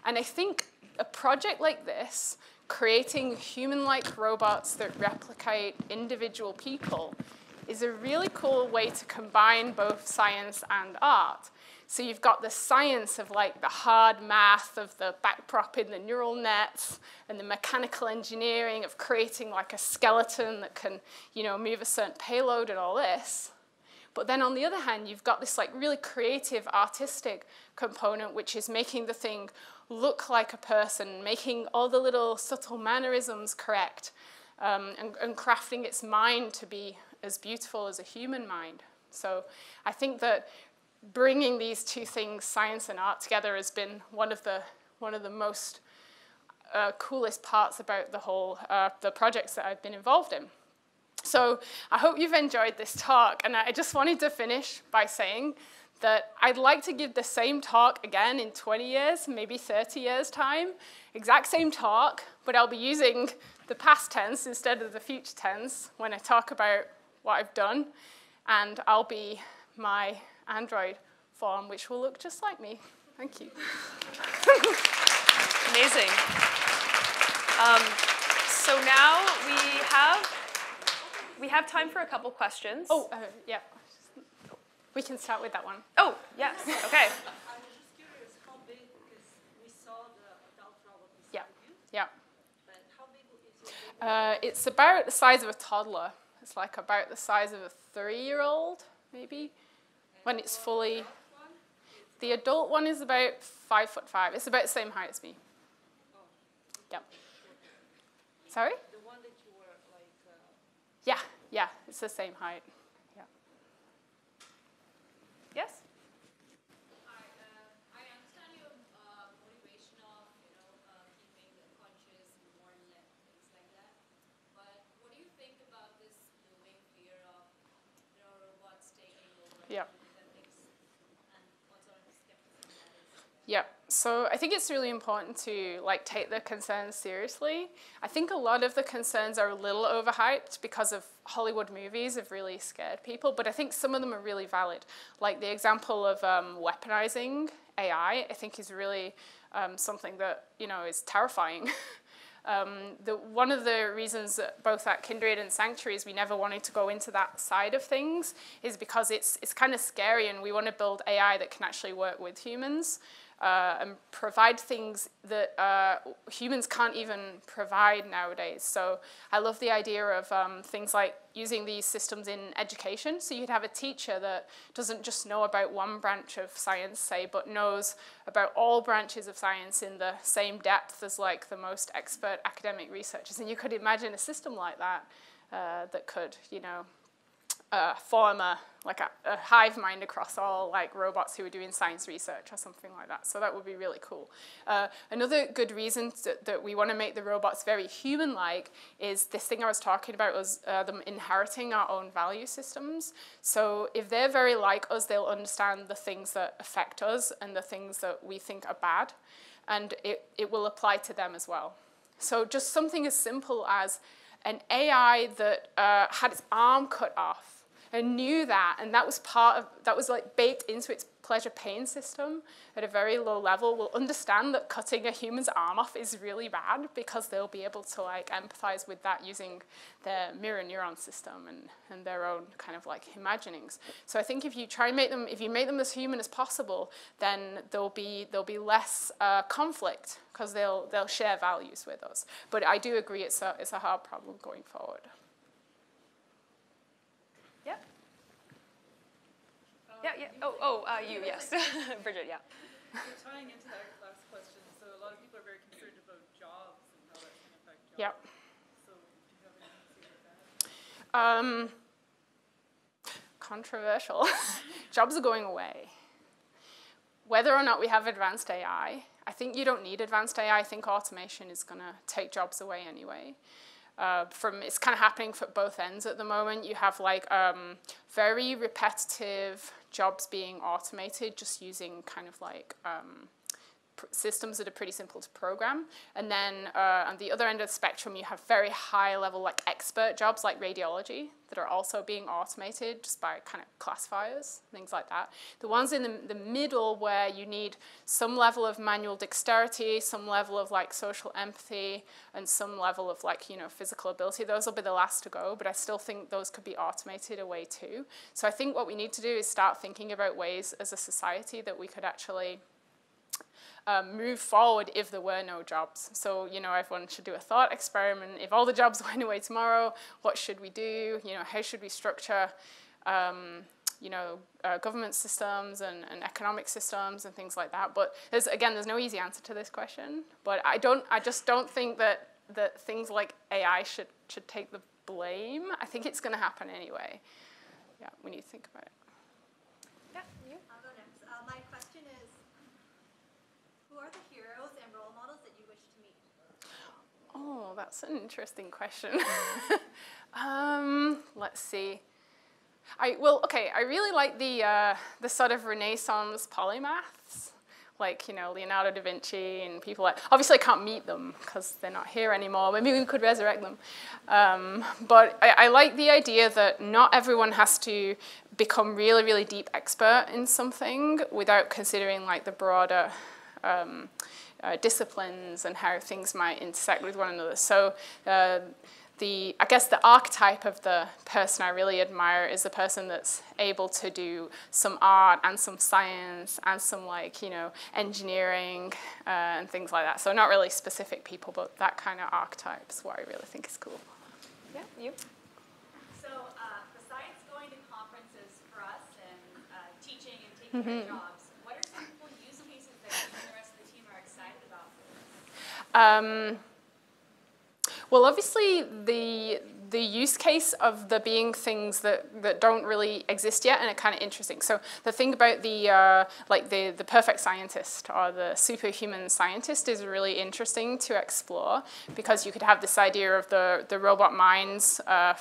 And I think a project like this, creating human-like robots that replicate individual people, is a really cool way to combine both science and art. So you've got the science of like the hard math of the backpropping the neural nets and the mechanical engineering of creating like a skeleton that can, you know, move a certain payload and all this. But then on the other hand, you've got this like really creative artistic component, which is making the thing look like a person, making all the little subtle mannerisms correct, um, and, and crafting its mind to be as beautiful as a human mind. So I think that bringing these two things, science and art, together has been one of the, one of the most uh, coolest parts about the whole, uh, the projects that I've been involved in. So I hope you've enjoyed this talk, and I just wanted to finish by saying that I'd like to give the same talk again in 20 years, maybe 30 years time, exact same talk, but I'll be using the past tense instead of the future tense when I talk about what I've done, and I'll be my Android form, which will look just like me. Thank you. Amazing. Um, so now we have we have time for a couple questions. Oh, uh, yeah. We can start with that one. Oh, yes. Okay. Yeah. Yeah. Uh, it's about the size of a toddler. It's like about the size of a three-year-old, maybe, when it's fully. The adult one is about five foot five. It's about the same height as me. Yep. Sorry? The one that you were like. Uh, Yeah, yeah, it's the same height. Yeah. Yes? Hi, uh, I understand your uh, motivation of, you know, uh, keeping the conscious moral and things like that. But what do you think about this looming fear of, you know, robots taking over Yeah. ethics and what sort of skepticism that Yeah. So I think it's really important to like take the concerns seriously. I think a lot of the concerns are a little overhyped because of Hollywood movies have really scared people, but I think some of them are really valid. Like the example of um, weaponizing AI, I think is really um, something that you know is terrifying. Um, the, one of the reasons that both at Kindred and Sanctuaries we never wanted to go into that side of things is because it's, it's kind of scary and we want to build AI that can actually work with humans uh, and provide things that uh, humans can't even provide nowadays. So I love the idea of um, things like using these systems in education. So you'd have a teacher that doesn't just know about one branch of science, say, but knows about all branches of science in the same depth as like the most expert academic researchers. And you could imagine a system like that uh, that could, you know, uh, form a like a, a, hive mind across all like robots who are doing science research or something like that. So that would be really cool. Uh, another good reason to, that we want to make the robots very human-like is this thing I was talking about was uh, them inheriting our own value systems. So if they're very like us, they'll understand the things that affect us and the things that we think are bad, and it, it will apply to them as well. So just something as simple as an AI that uh, had its arm cut off and knew that, and that was part of that was like baked into its pleasure pain system at a very low level will understand that cutting a human's arm off is really bad because they'll be able to like empathize with that using their mirror neuron system and, and their own kind of like imaginings. So I think if you try and make them if you make them as human as possible, then there'll be there'll be less uh, conflict because they'll they'll share values with us. But I do agree it's a it's a hard problem going forward. Yeah. Yeah, yeah. Oh, oh, uh, you, yes. Bridget, yeah. so tying into that last question, so a lot of people are very concerned about jobs and how going to affect jobs. Yep. So do you have anything to say about that? Um, controversial. Jobs are going away. Whether or not we have advanced AI, I think you don't need advanced AI. I think automation is going to take jobs away anyway. Uh, from it's kind of happening for both ends at the moment. You have like um, very repetitive jobs being automated, just using kind of like um, systems that are pretty simple to program. And then uh, on the other end of the spectrum, you have very high level, like expert jobs like radiology that are also being automated just by kind of classifiers, things like that. The ones in the, the middle where you need some level of manual dexterity, some level of like social empathy, and some level of like, you know, physical ability, those will be the last to go, but I still think those could be automated away too. So I think what we need to do is start thinking about ways as a society that we could actually um, move forward if there were no jobs. So, you know, everyone should do a thought experiment. If all the jobs went away tomorrow, what should we do? You know, how should we structure, um, you know, uh, government systems and, and economic systems and things like that? But there's, again, there's no easy answer to this question. But I don't, I just don't think that, that things like AI should, should take the blame. I think it's going to happen anyway. Yeah, we need to think about it. Yeah, you? I'll go next. Uh, my question is, who are the heroes and role models that you wish to meet? Oh, that's an interesting question. um, let's see. I well, okay. I really like the uh, the sort of Renaissance polymaths, like you know Leonardo da Vinci and people like. Obviously, I can't meet them because they're not here anymore. Maybe we could resurrect them. Um, but I, I like the idea that not everyone has to become really, really deep expert in something without considering like the broader. Um, uh, disciplines and how things might intersect with one another. So uh, the I guess the archetype of the person I really admire is the person that's able to do some art and some science and some like you know engineering uh, and things like that. So not really specific people, but that kind of archetype is what I really think is cool. Yeah, you. So uh, besides going to conferences for us and uh, teaching and taking our jobs, what are some cool use cases that you and the rest of the team are excited about for this? Um, well, obviously, the the use case of the being things that, that don't really exist yet and are kind of interesting. So the thing about the uh, like the, the perfect scientist or the superhuman scientist is really interesting to explore because you could have this idea of the, the robot minds. Uh,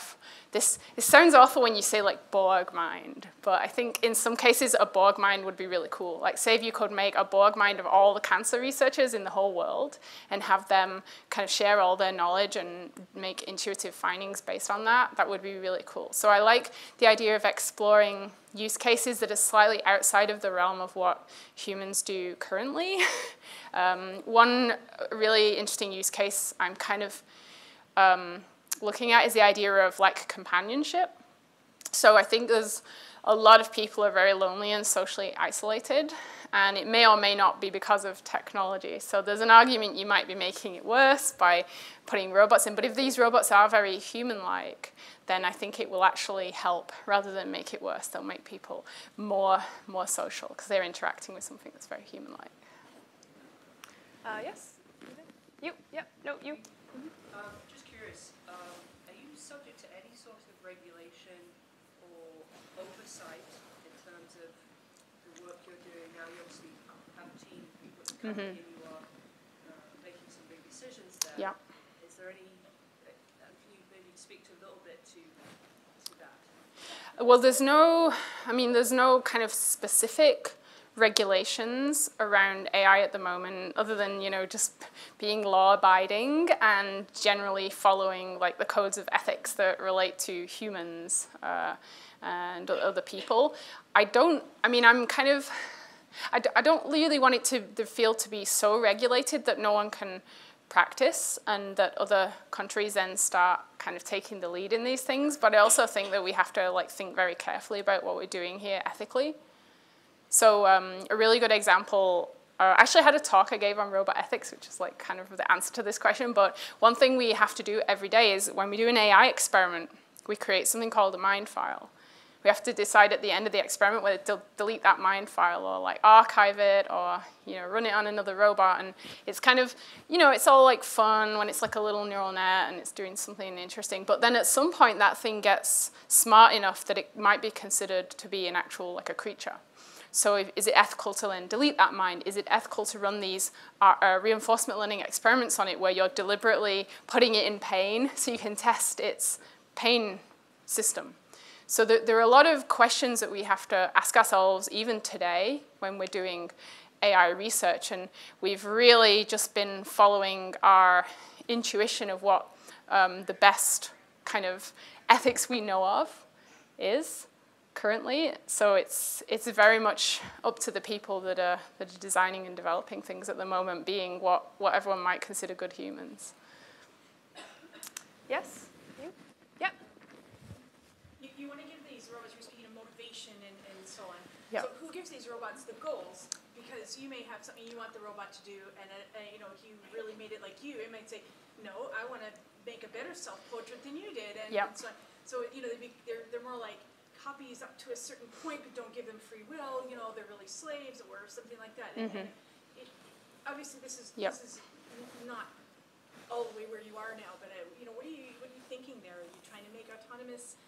this, this sounds awful when you say like Borg mind, but I think in some cases a Borg mind would be really cool. Like say if you could make a Borg mind of all the cancer researchers in the whole world and have them kind of share all their knowledge and make intuitive findings based on that, that would be really cool. So I like the idea of exploring use cases that are slightly outside of the realm of what humans do currently. um, one really interesting use case I'm kind of um, looking at is the idea of like companionship. So I think there's a lot of people are very lonely and socially isolated, and it may or may not be because of technology. So there's an argument you might be making it worse by putting robots in, but if these robots are very human-like, then I think it will actually help rather than make it worse. They'll make people more more social because they're interacting with something that's very human-like. Uh, yes. You. Yep. No. You. Um, just curious, um, are you subject to any sort of regulation or oversight in terms of the work you're doing? Now, you obviously have a team at the company you are uh, making some big decisions there. Yeah. Is there any, uh, can you maybe speak to a little bit to, to that? Well, there's no, I mean, there's no kind of specific regulations around AI at the moment, other than you know just being law-abiding and generally following like the codes of ethics that relate to humans uh, and other people. I don't. I mean, I'm kind of. I, d- I don't really want it to the field to be so regulated that no one can practice and that other countries then start kind of taking the lead in these things. But i also think that we have to like think very carefully about what we're doing here ethically. So um, a really good example, uh, actually I had a talk I gave on robot ethics, which is like kind of the answer to this question, but one thing we have to do every day is when we do an AI experiment, we create something called a mind file. We have to decide at the end of the experiment whether to delete that mind file or like archive it or you know run it on another robot. And it's kind of you know it's all like fun when it's like a little neural net and it's doing something interesting. But then at some point that thing gets smart enough that it might be considered to be an actual like a creature. So if, is it ethical to then delete that mind? Is it ethical to run these uh, uh, reinforcement learning experiments on it where you're deliberately putting it in pain so you can test its pain system? So there, there are a lot of questions that we have to ask ourselves even today when we're doing AI research. And we've really just been following our intuition of what um, the best kind of ethics we know of is currently. So it's it's very much up to the people that are that are designing and developing things at the moment, being what what everyone might consider good humans. Yes. You. Yep. You, you want to give these robots, you're speaking of motivation and, and so on. Yeah. So who gives these robots the goals? Because you may have something you want the robot to do, and uh, you know if you really made it like you, it might say, "No, I want to make a better self-portrait than you did," and, Yeah. and so on. So you know they be, they're they're more like copies up to a certain point, but don't give them free will. You know they're really slaves or something like that. And, and it, obviously this is Yep. this is not all the way where you are now, but uh, you know what are you what are you thinking there? Are you trying to make autonomous?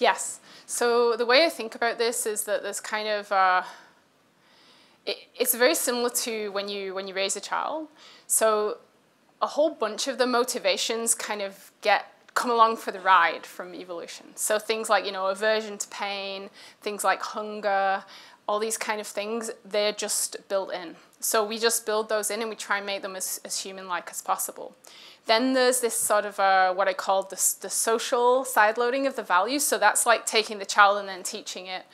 Yes. So the way I think about this is that there's kind of uh, it, it's very similar to when you when you raise a child. So a whole bunch of the motivations kind of get come along for the ride from evolution. So things like you know aversion to pain, things like hunger, all these kind of things, they're just built in. So we just build those in and we try and make them as, as human-like as possible. Then there's this sort of uh, what I call the, the social side loading of the values. So that's like taking the child and then teaching it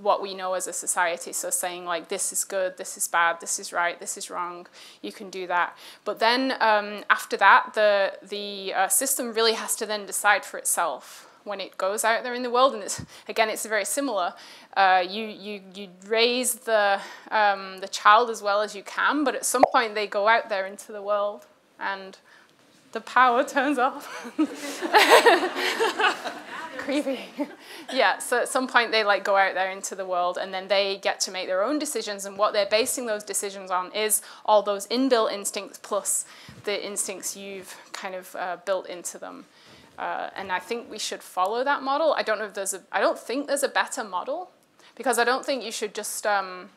what we know as a society. So saying like this is good, this is bad, this is right, this is wrong, you can do that. But then um, after that, the the uh, system really has to then decide for itself when it goes out there in the world. And it's, again, it's very similar. Uh, you you you raise the um, the child as well as you can, but at some point they go out there into the world and the power turns off. Creepy. yeah, so at some point they like go out there into the world and then they get to make their own decisions and what they're basing those decisions on is all those inbuilt instincts plus the instincts you've kind of uh, built into them. Uh, and I think we should follow that model. I don't know if there's a, I don't think there's a better model because I don't think you should just, um,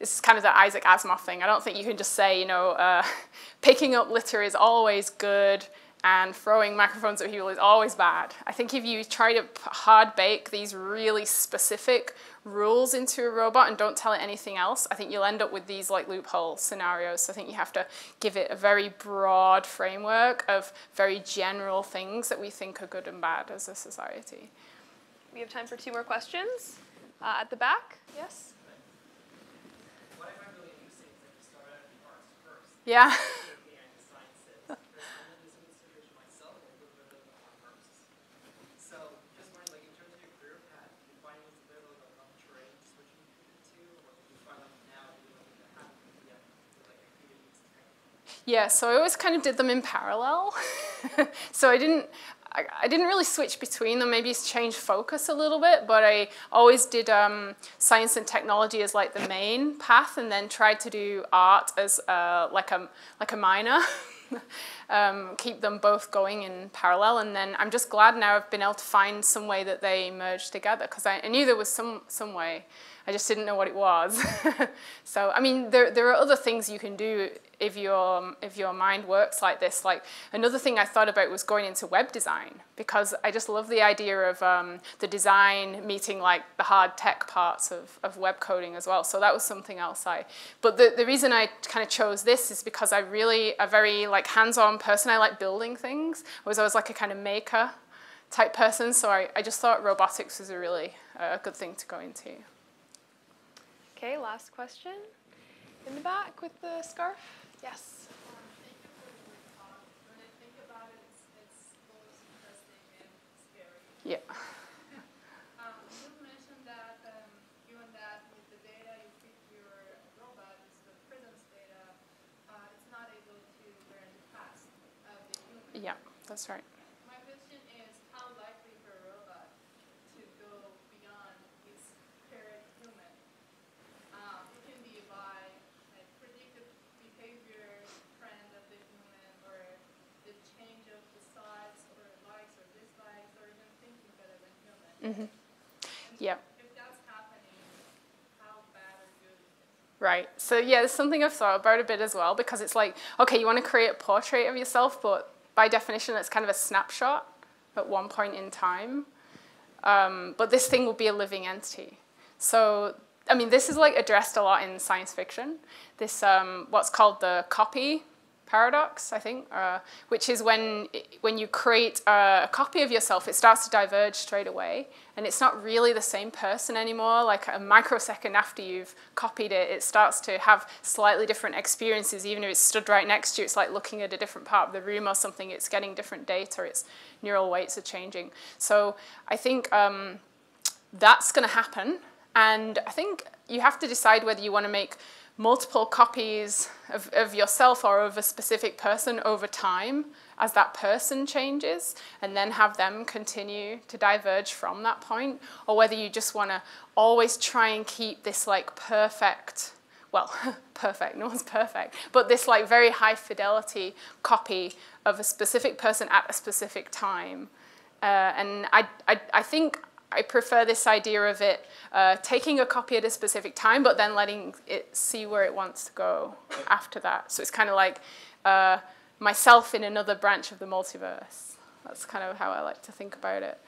this is kind of the Isaac Asimov thing. I don't think you can just say, you know, uh, picking up litter is always good and throwing microphones at people is always bad. I think if you try to hard bake these really specific rules into a robot and don't tell it anything else, I think you'll end up with these like loophole scenarios. So I think you have to give it a very broad framework of very general things that we think are good and bad as a society. We have time for two more questions. Uh, at the back, yes? Yeah. Yeah, so I always kind of did them in parallel. so I didn't, I, didn't really switch between them, maybe change focus a little bit, but I always did um, science and technology as like the main path and then tried to do art as uh, like, a, like a minor. um, keep them both going in parallel. And then I'm just glad now I've been able to find some way that they merge together because I, I, knew there was some, some way. I just didn't know what it was. so, I mean, there, there are other things you can do if your, if your mind works like this. Like another thing I thought about was going into web design because I just love the idea of um, the design meeting like the hard tech parts of, of web coding as well. So that was something else I, but the, the reason I kind of chose this is because I really, a very like hands-on person. I like building things. I was always like a kind of maker type person. So I, I just thought robotics was a really uh, good thing to go into. Okay, last question. In the back with the scarf? Yes. Yeah. Um, you mentioned that um, given that with the data you feed your robot is the presence data, uh, it's not able to learn the past of the human. Yeah, that's right. Mm-hmm. Yeah. Right. So yeah, there's something I've thought about a bit as well because it's like, okay, you want to create a portrait of yourself, but by definition, it's kind of a snapshot at one point in time. Um, but this thing will be a living entity. So I mean, this is like addressed a lot in science fiction. This um, what's called the copy paradox, I think, uh, which is when, when you create a copy of yourself, it starts to diverge straight away, and it's not really the same person anymore. Like a microsecond after you've copied it, it starts to have slightly different experiences, even if it's stood right next to you. It's like looking at a different part of the room or something. It's getting different data. Its neural weights are changing. So I think um, that's going to happen, and I think you have to decide whether you want to make multiple copies of, of yourself or of a specific person over time as that person changes and then have them continue to diverge from that point? Or whether you just want to always try and keep this like perfect well perfect no one's perfect but this like very high fidelity copy of a specific person at a specific time? Uh, and I, I, I think I prefer this idea of it uh, taking a copy at a specific time, but then letting it see where it wants to go after that. So it's kind of like uh, myself in another branch of the multiverse. That's kind of how I like to think about it.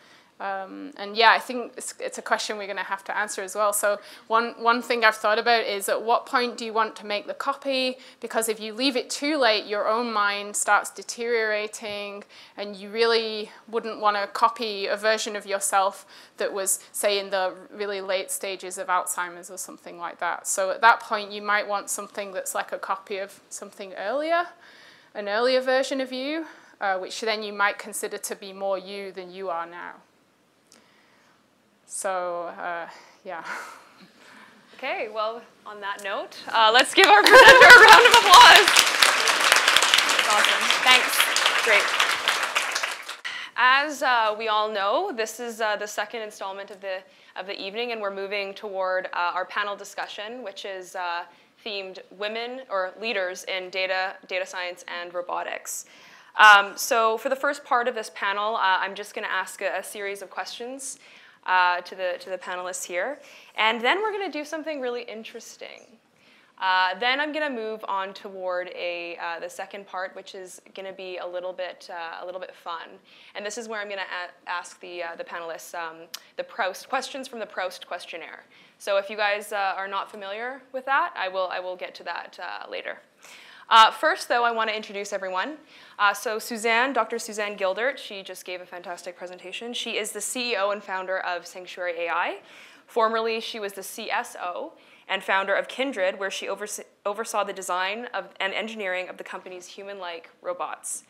Um, and yeah, I think it's, it's a question we're going to have to answer as well. So one, one thing I've thought about is at what point do you want to make the copy? Because if you leave it too late, your own mind starts deteriorating and you really wouldn't want to copy a version of yourself that was, say, in the really late stages of Alzheimer's or something like that. So at that point, you might want something that's like a copy of something earlier, an earlier version of you, uh, which then you might consider to be more you than you are now. So, uh, yeah. Okay, well, on that note, uh, let's give our presenter a round of applause. That's awesome. Thanks. Great. As uh, we all know, this is uh, the second installment of the, of the evening, and we're moving toward uh, our panel discussion, which is uh, themed Women or Leaders in Data, Data Science and Robotics. Um, so for the first part of this panel, I'm just going to ask a, a series of questions uh, to, the, to the panelists here. And then we're going to do something really interesting. Uh, then I'm going to move on toward a, uh, the second part, which is going to be a little bit, uh, a little bit fun. And this is where I'm going to ask the, uh, the panelists um, the Proust questions from the Proust questionnaire. So if you guys uh, are not familiar with that, I will, I will get to that later. Uh, first, though, I want to introduce everyone. Uh, so Suzanne, Dr. Suzanne Gildert, she just gave a fantastic presentation. She is the CEO and founder of Sanctuary AI. Formerly, she was the CSO and founder of Kindred, where she oversaw the design of, and engineering of the company's human-like robots.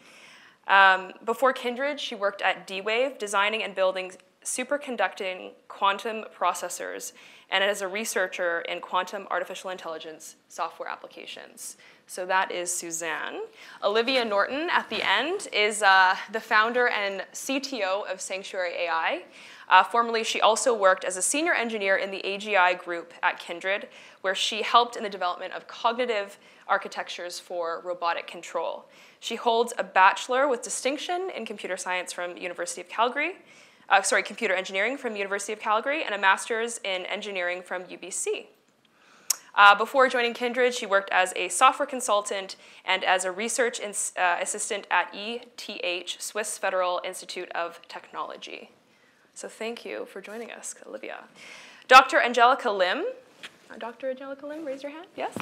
Um, before Kindred, she worked at D-Wave, designing and building superconducting quantum processors, and as a researcher in quantum artificial intelligence software applications. So that is Suzanne. Olivia Norton at the end is uh, the founder and CTO of Sanctuary AI. Uh, formerly, she also worked as a senior engineer in the AGI group at Kindred, where she helped in the development of cognitive architectures for robotic control. She holds a bachelor with distinction in computer science from University of Calgary, uh, sorry, computer engineering from University of Calgary, and a master's in engineering from UBC. Uh, before joining Kindred, she worked as a software consultant and as a research uh, assistant at ETH, Swiss Federal Institute of Technology. So thank you for joining us, Olivia. Dr. Angelica Lim, uh, Dr. Angelica Lim, raise your hand, yes,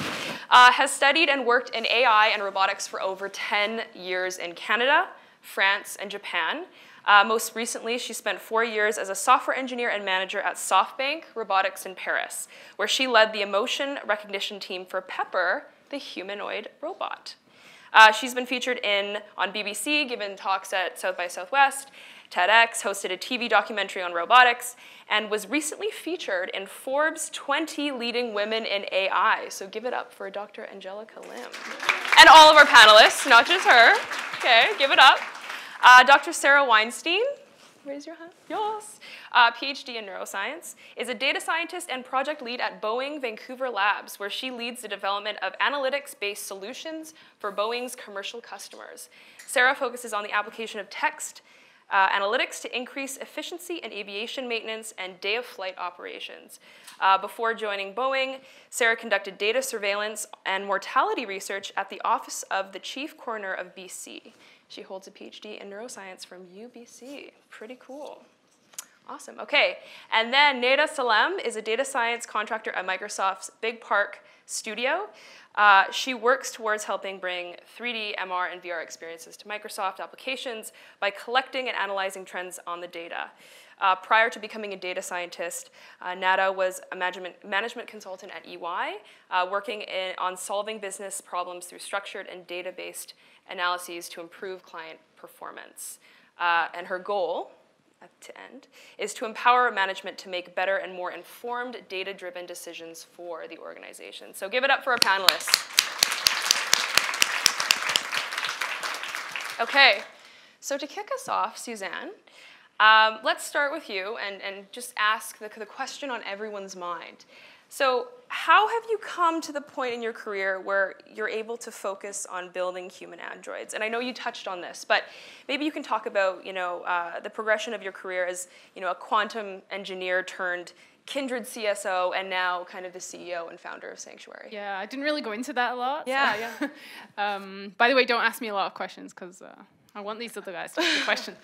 uh, has studied and worked in AI and robotics for over 10 years in Canada, France, and Japan. Uh, most recently, she spent four years as a software engineer and manager at SoftBank Robotics in Paris, where she led the emotion recognition team for Pepper, the humanoid robot. Uh, she's been featured in on BBC, given talks at South by Southwest, TEDx, hosted a TV documentary on robotics, and was recently featured in Forbes 20 Leading Women in AI. So give it up for Dr. Angelica Lim. And all of our panelists, not just her. Okay, give it up. Uh, Dr. Sara Weinstein, raise your hand, yes, uh, PhD in neuroscience, is a data scientist and project lead at Boeing Vancouver Labs, where she leads the development of analytics-based solutions for Boeing's commercial customers. Sara focuses on the application of text uh, analytics to increase efficiency in aviation maintenance and day-of-flight operations. Uh, before joining Boeing, Sara conducted data surveillance and mortality research at the Office of the Chief Coroner of BC. She holds a PhD in neuroscience from UBC. Pretty cool. Awesome. Okay. And then Nada Salem is a data science contractor at Microsoft's Big Park Studio. Uh, she works towards helping bring 3D, MR, and VR experiences to Microsoft applications by collecting and analyzing trends on the data. Uh, prior to becoming a data scientist, uh, Nada was a management, management consultant at EY, uh, working in, on solving business problems through structured and data-based analyses to improve client performance. Uh, and her goal, to end, is to empower management to make better and more informed data-driven decisions for the organization. So give it up for our panelists. Okay, so to kick us off, Suzanne, um, let's start with you and, and just ask the, the question on everyone's mind. So how have you come to the point in your career where you're able to focus on building human androids? And I know you touched on this, but maybe you can talk about you know, uh, the progression of your career as you know, a quantum engineer turned Kindred CSO and now kind of the CEO and founder of Sanctuary. Yeah, I didn't really go into that a lot. Yeah, so. yeah. um, by the way, don't ask me a lot of questions because uh, I want these other guys to ask the question.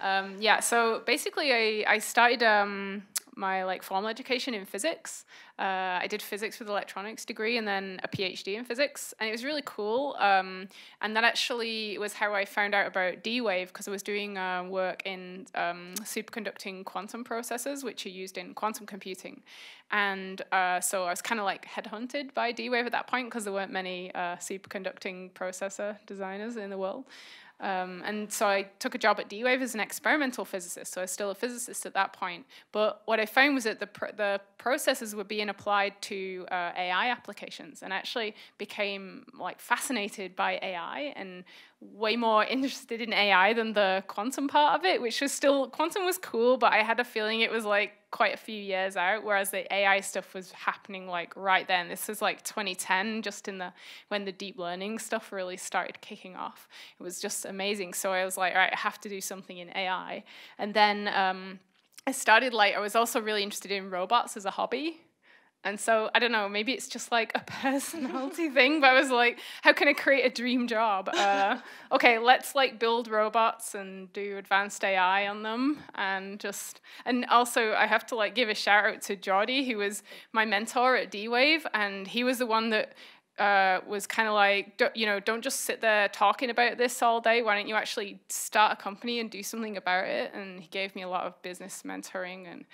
Um, yeah, so basically, I, I started um, my like formal education in physics. Uh, I did physics with electronics degree and then a PhD in physics, and it was really cool. Um, and that actually was how I found out about D-Wave because I was doing uh, work in um, superconducting quantum processors, which are used in quantum computing. And uh, so I was kind of like headhunted by D-Wave at that point because there weren't many uh, superconducting processor designers in the world. Um, and so I took a job at D-Wave as an experimental physicist, so I was still a physicist at that point. But what I found was that the, pr the processes were being applied to uh, AI applications and actually became like fascinated by AI and way more interested in AI than the quantum part of it, which was still, quantum was cool, but I had a feeling it was like quite a few years out, whereas the AI stuff was happening like right then. This was like 2010, just in the, when the deep learning stuff really started kicking off. It was just amazing. So I was like, all right, I have to do something in AI. And then um, I started like, I was also really interested in robots as a hobby. And so I don't know, maybe it's just like a personality thing, but I was like, how can I create a dream job? Uh, okay, let's like build robots and do advanced AI on them, and just and also I have to like give a shout out to Geordie, who was my mentor at D-Wave, and he was the one that uh, was kind of like, you know, don't just sit there talking about this all day. Why don't you actually start a company and do something about it? And he gave me a lot of business mentoring and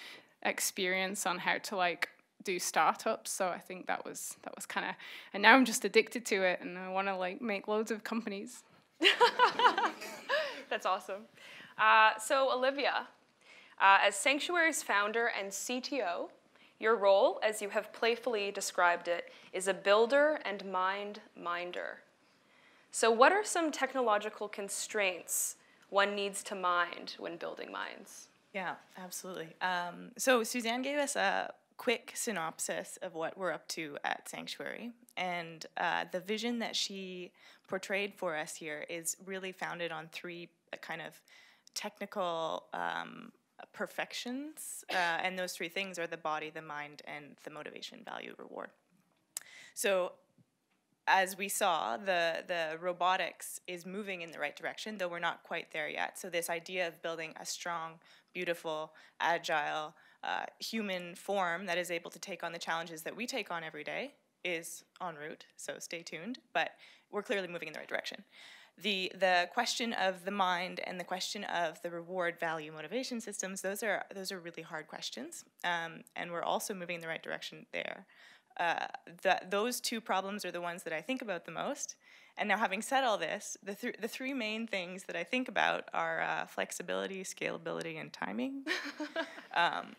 experience on how to like do startups. So I think that was that was kind of, and now I'm just addicted to it, and I want to like make loads of companies. That's awesome. Uh, so Olivia, uh, as Sanctuary's founder and CTO, your role, as you have playfully described it, is a builder and mind minder. So what are some technological constraints one needs to mind when building minds? Yeah, absolutely. Um, so Suzanne gave us a quick synopsis of what we're up to at Sanctuary. And uh, the vision that she portrayed for us here is really founded on three uh, kind of technical um, perfections. Uh, and those three things are the body, the mind, and the motivation, value, reward. So as we saw, the, the robotics is moving in the right direction, though we're not quite there yet. So this idea of building a strong, beautiful, agile, uh, human form that is able to take on the challenges that we take on every day is en route, so stay tuned, but we're clearly moving in the right direction. The, the question of the mind and the question of the reward value motivation systems, those are, those are really hard questions, um, and we're also moving in the right direction there. Uh, the, those two problems are the ones that I think about the most. And now, having said all this, the, th the three main things that I think about are uh, flexibility, scalability, and timing. um,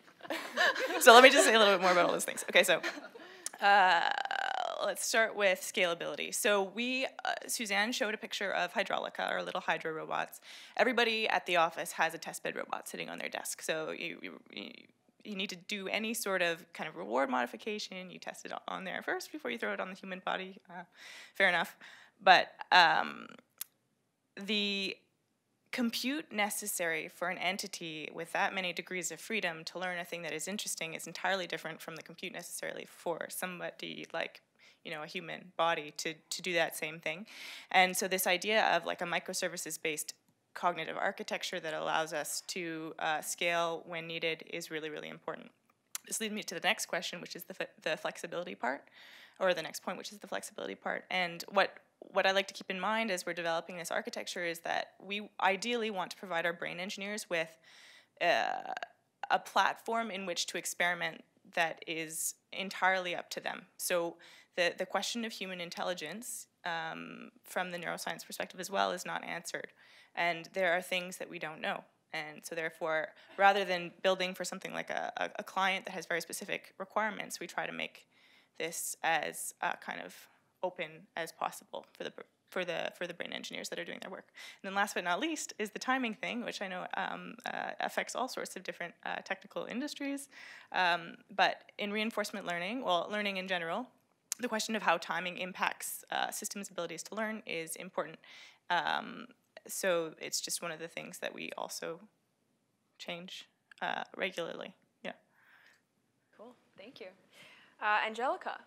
so let me just say a little bit more about all those things. Okay, so uh, let's start with scalability. So we, uh, Suzanne showed a picture of Hydraulica, our little hydro robots. Everybody at the office has a testbed robot sitting on their desk. So you, you, you need to do any sort of kind of reward modification, you test it on there first before you throw it on the human body. Uh, fair enough. But um, the compute necessary for an entity with that many degrees of freedom to learn a thing that is interesting is entirely different from the compute necessarily for somebody like you know a human body to, to do that same thing. And so this idea of like a microservices based cognitive architecture that allows us to uh, scale when needed is really really important. This leads me to the next question which is the, the flexibility part or the next point which is the flexibility part and what what I like to keep in mind as we're developing this architecture is that we ideally want to provide our brain engineers with uh, a platform in which to experiment that is entirely up to them. So the, the question of human intelligence um, from the neuroscience perspective as well is not answered. And there are things that we don't know. And so therefore, rather than building for something like a, a, a client that has very specific requirements, we try to make this as a kind of open as possible for the for the for the brain engineers that are doing their work. And then last but not least is the timing thing, which I know um, uh, affects all sorts of different uh, technical industries. Um, but in reinforcement learning, well, learning in general, the question of how timing impacts uh, systems' abilities to learn is important. Um, so it's just one of the things that we also change uh, regularly. Yeah. Cool. Thank you, uh, Angelica.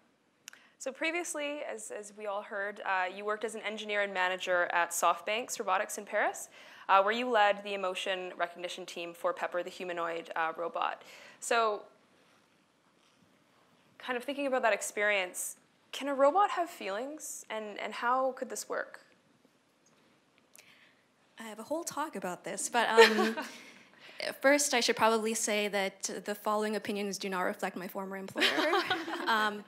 So previously, as, as we all heard, uh, you worked as an engineer and manager at SoftBanks Robotics in Paris, uh, where you led the emotion recognition team for Pepper, the humanoid uh, robot. So kind of thinking about that experience, can a robot have feelings, and, and how could this work? I have a whole talk about this, but um, first I should probably say that the following opinions do not reflect my former employer. um,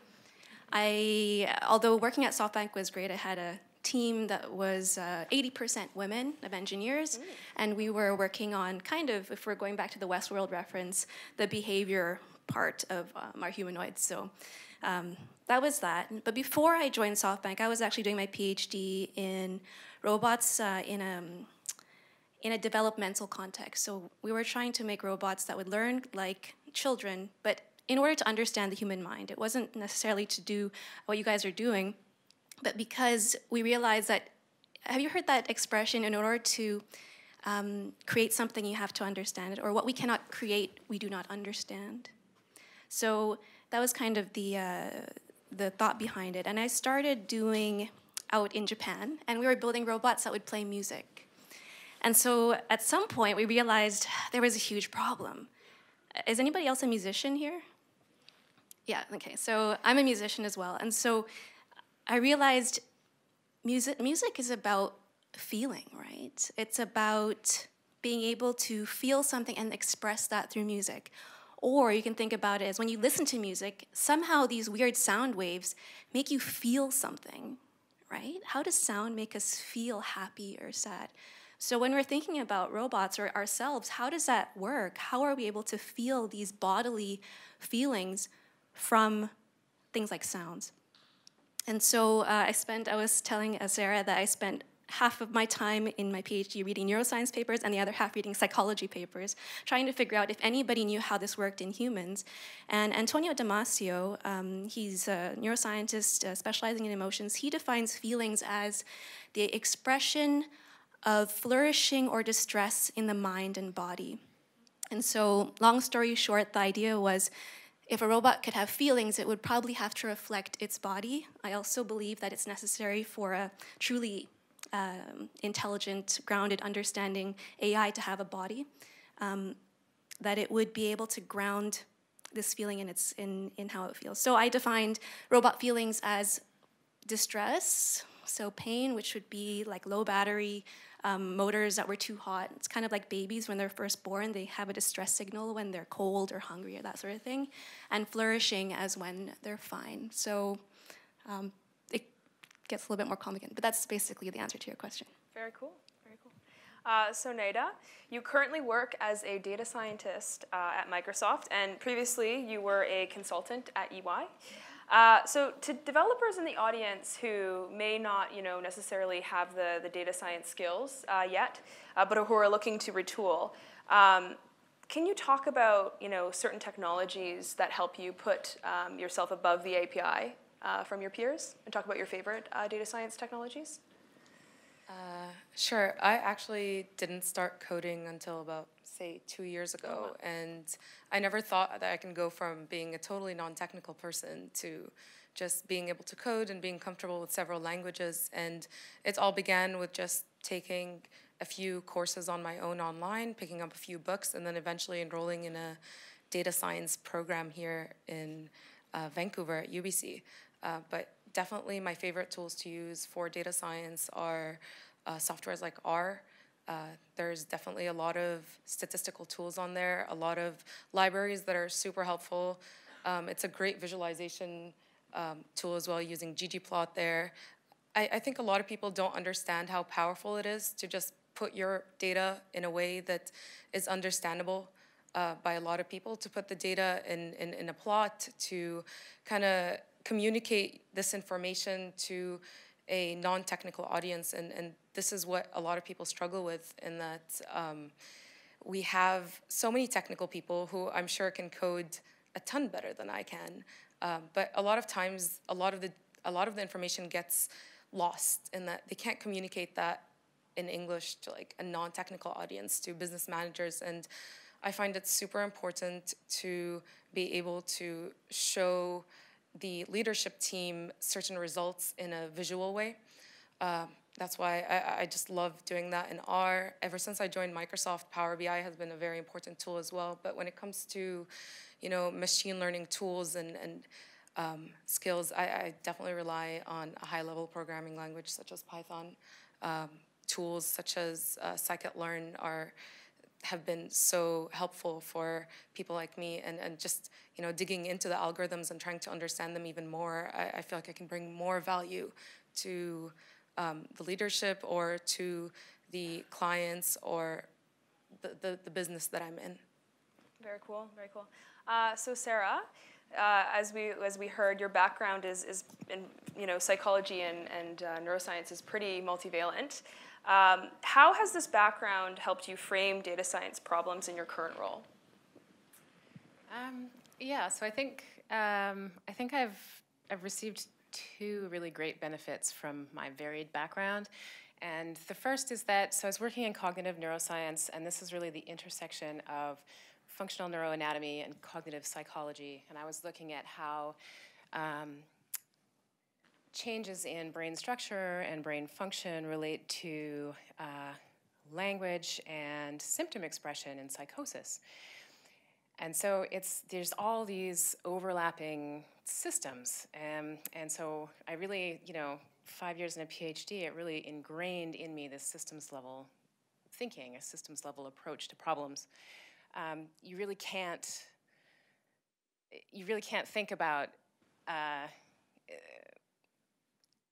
I, although working at SoftBank was great, I had a team that was uh, 80% women of engineers, mm. and we were working on kind of, if we're going back to the Westworld reference, the behavior part of um, our humanoids. So um, that was that. But before I joined SoftBank, I was actually doing my PhD in robots uh, in a in a developmental context. So we were trying to make robots that would learn like children, but in order to understand the human mind. It wasn't necessarily to do what you guys are doing, but because we realized that. Have you heard that expression? In order to um, create something, you have to understand it, or what we cannot create, we do not understand. So that was kind of the uh, the thought behind it. And I started doing out in Japan, and we were building robots that would play music. And so at some point, we realized there was a huge problem. Is anybody else a musician here? Yeah, okay. So I'm a musician as well. And so I realized music music is about feeling, right? It's about being able to feel something and express that through music. Or you can think about it as when you listen to music, somehow these weird sound waves make you feel something, right? How does sound make us feel happy or sad? So when we're thinking about robots or ourselves, how does that work? How are we able to feel these bodily feelings from things like sounds? And so uh, I spent, I was telling uh, Sara that I spent half of my time in my PhD reading neuroscience papers and the other half reading psychology papers, trying to figure out if anybody knew how this worked in humans. And Antonio Damasio, um, he's a neuroscientist uh, specializing in emotions, he defines feelings as the expression of flourishing or distress in the mind and body. And so, long story short, the idea was if a robot could have feelings, it would probably have to reflect its body. I also believe that it's necessary for a truly um, intelligent, grounded, understanding AI to have a body, um, that it would be able to ground this feeling in its in in how it feels. So I defined robot feelings as distress, so pain, which would be like low battery um, motors that were too hot. It's kind of like babies when they're first born; they have a distress signal when they're cold or hungry or that sort of thing, and flourishing as when they're fine. So um, it gets a little bit more complicated. But that's basically the answer to your question. Very cool. Very cool. Uh, so Nada, you currently work as a data scientist uh, at Microsoft, and previously you were a consultant at EY. Uh, so to developers in the audience who may not, you know, necessarily have the, the data science skills uh, yet, uh, but who are looking to retool, um, can you talk about, you know, certain technologies that help you put um, yourself above the API uh, from your peers and talk about your favorite uh, data science technologies? Uh, sure. I actually didn't start coding until about, say, two years ago. Oh, wow. And I never thought that I can go from being a totally non technical person to just being able to code and being comfortable with several languages. And it all began with just taking a few courses on my own online, picking up a few books, and then eventually enrolling in a data science program here in uh, Vancouver at UBC. Uh, but definitely my favorite tools to use for data science are uh, softwares like R. Uh, there's definitely a lot of statistical tools on there, a lot of libraries that are super helpful. Um, it's a great visualization um, tool as well using ggplot there. I, I think a lot of people don't understand how powerful it is to just put your data in a way that is understandable uh, by a lot of people to put the data in, in, in a plot to kind of communicate this information to a non-technical audience and, and this is what a lot of people struggle with in that um, we have so many technical people who i'm sure can code a ton better than i can um, but a lot of times a lot of the a lot of the information gets lost in that they can't communicate that in english to like a non-technical audience to business managers and i find it super important to be able to show the leadership team certain results in a visual way. Uh, that's why I, I just love doing that in R. Ever since I joined Microsoft, Power BI has been a very important tool as well. But when it comes to, you know, machine learning tools and, and um, skills, I, I, definitely rely on a high-level programming language such as Python. Um, tools such as uh, scikit-learn are have been so helpful for people like me and, and just you know digging into the algorithms and trying to understand them even more I, I feel like I can bring more value to um, the leadership or to the clients or the, the, the, business that I'm in. Very cool, very cool. Uh, so Sara, uh, as we as we heard, your background is is in you know psychology and and uh, neuroscience is pretty multivalent. Um, how has this background helped you frame data science problems in your current role? Um, yeah, so I think um, I think I've I've received two really great benefits from my varied background. And the first is that, so I was working in cognitive neuroscience, and this is really the intersection of functional neuroanatomy and cognitive psychology. And I was looking at how um, changes in brain structure and brain function relate to uh, language and symptom expression in psychosis. And so it's there's all these overlapping systems. Um, and so I really, you know, five years in a PhD, it really ingrained in me this systems level thinking, a systems level approach to problems. Um, you really can't, you really can't think about uh,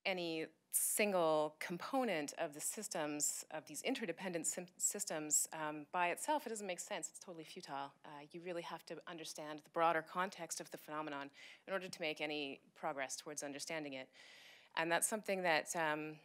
any single component of the systems, of these interdependent systems um, by itself, it doesn't make sense. It's totally futile. Uh, you really have to understand the broader context of the phenomenon in order to make any progress towards understanding it. And that's something that um,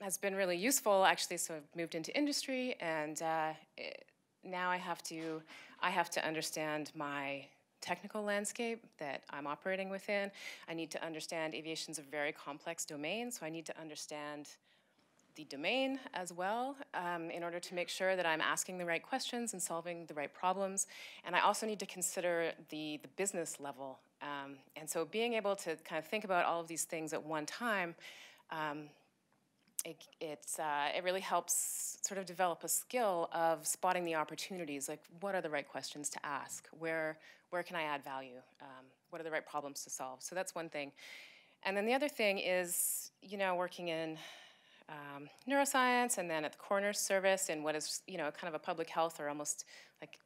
has been really useful, actually, so I've moved into industry, and uh, it, now I have to, I have to understand my technical landscape that I'm operating within. I need to understand aviation's a very complex domain, so I need to understand the domain as well um, in order to make sure that I'm asking the right questions and solving the right problems. And I also need to consider the, the business level. Um, and so being able to kind of think about all of these things at one time um, it, it's, uh, it really helps sort of develop a skill of spotting the opportunities, like what are the right questions to ask? Where, where can I add value? Um, what are the right problems to solve? So that's one thing. And then the other thing is, you know, working in um, neuroscience and then at the coroner service in what is, you know, kind of a public health or almost like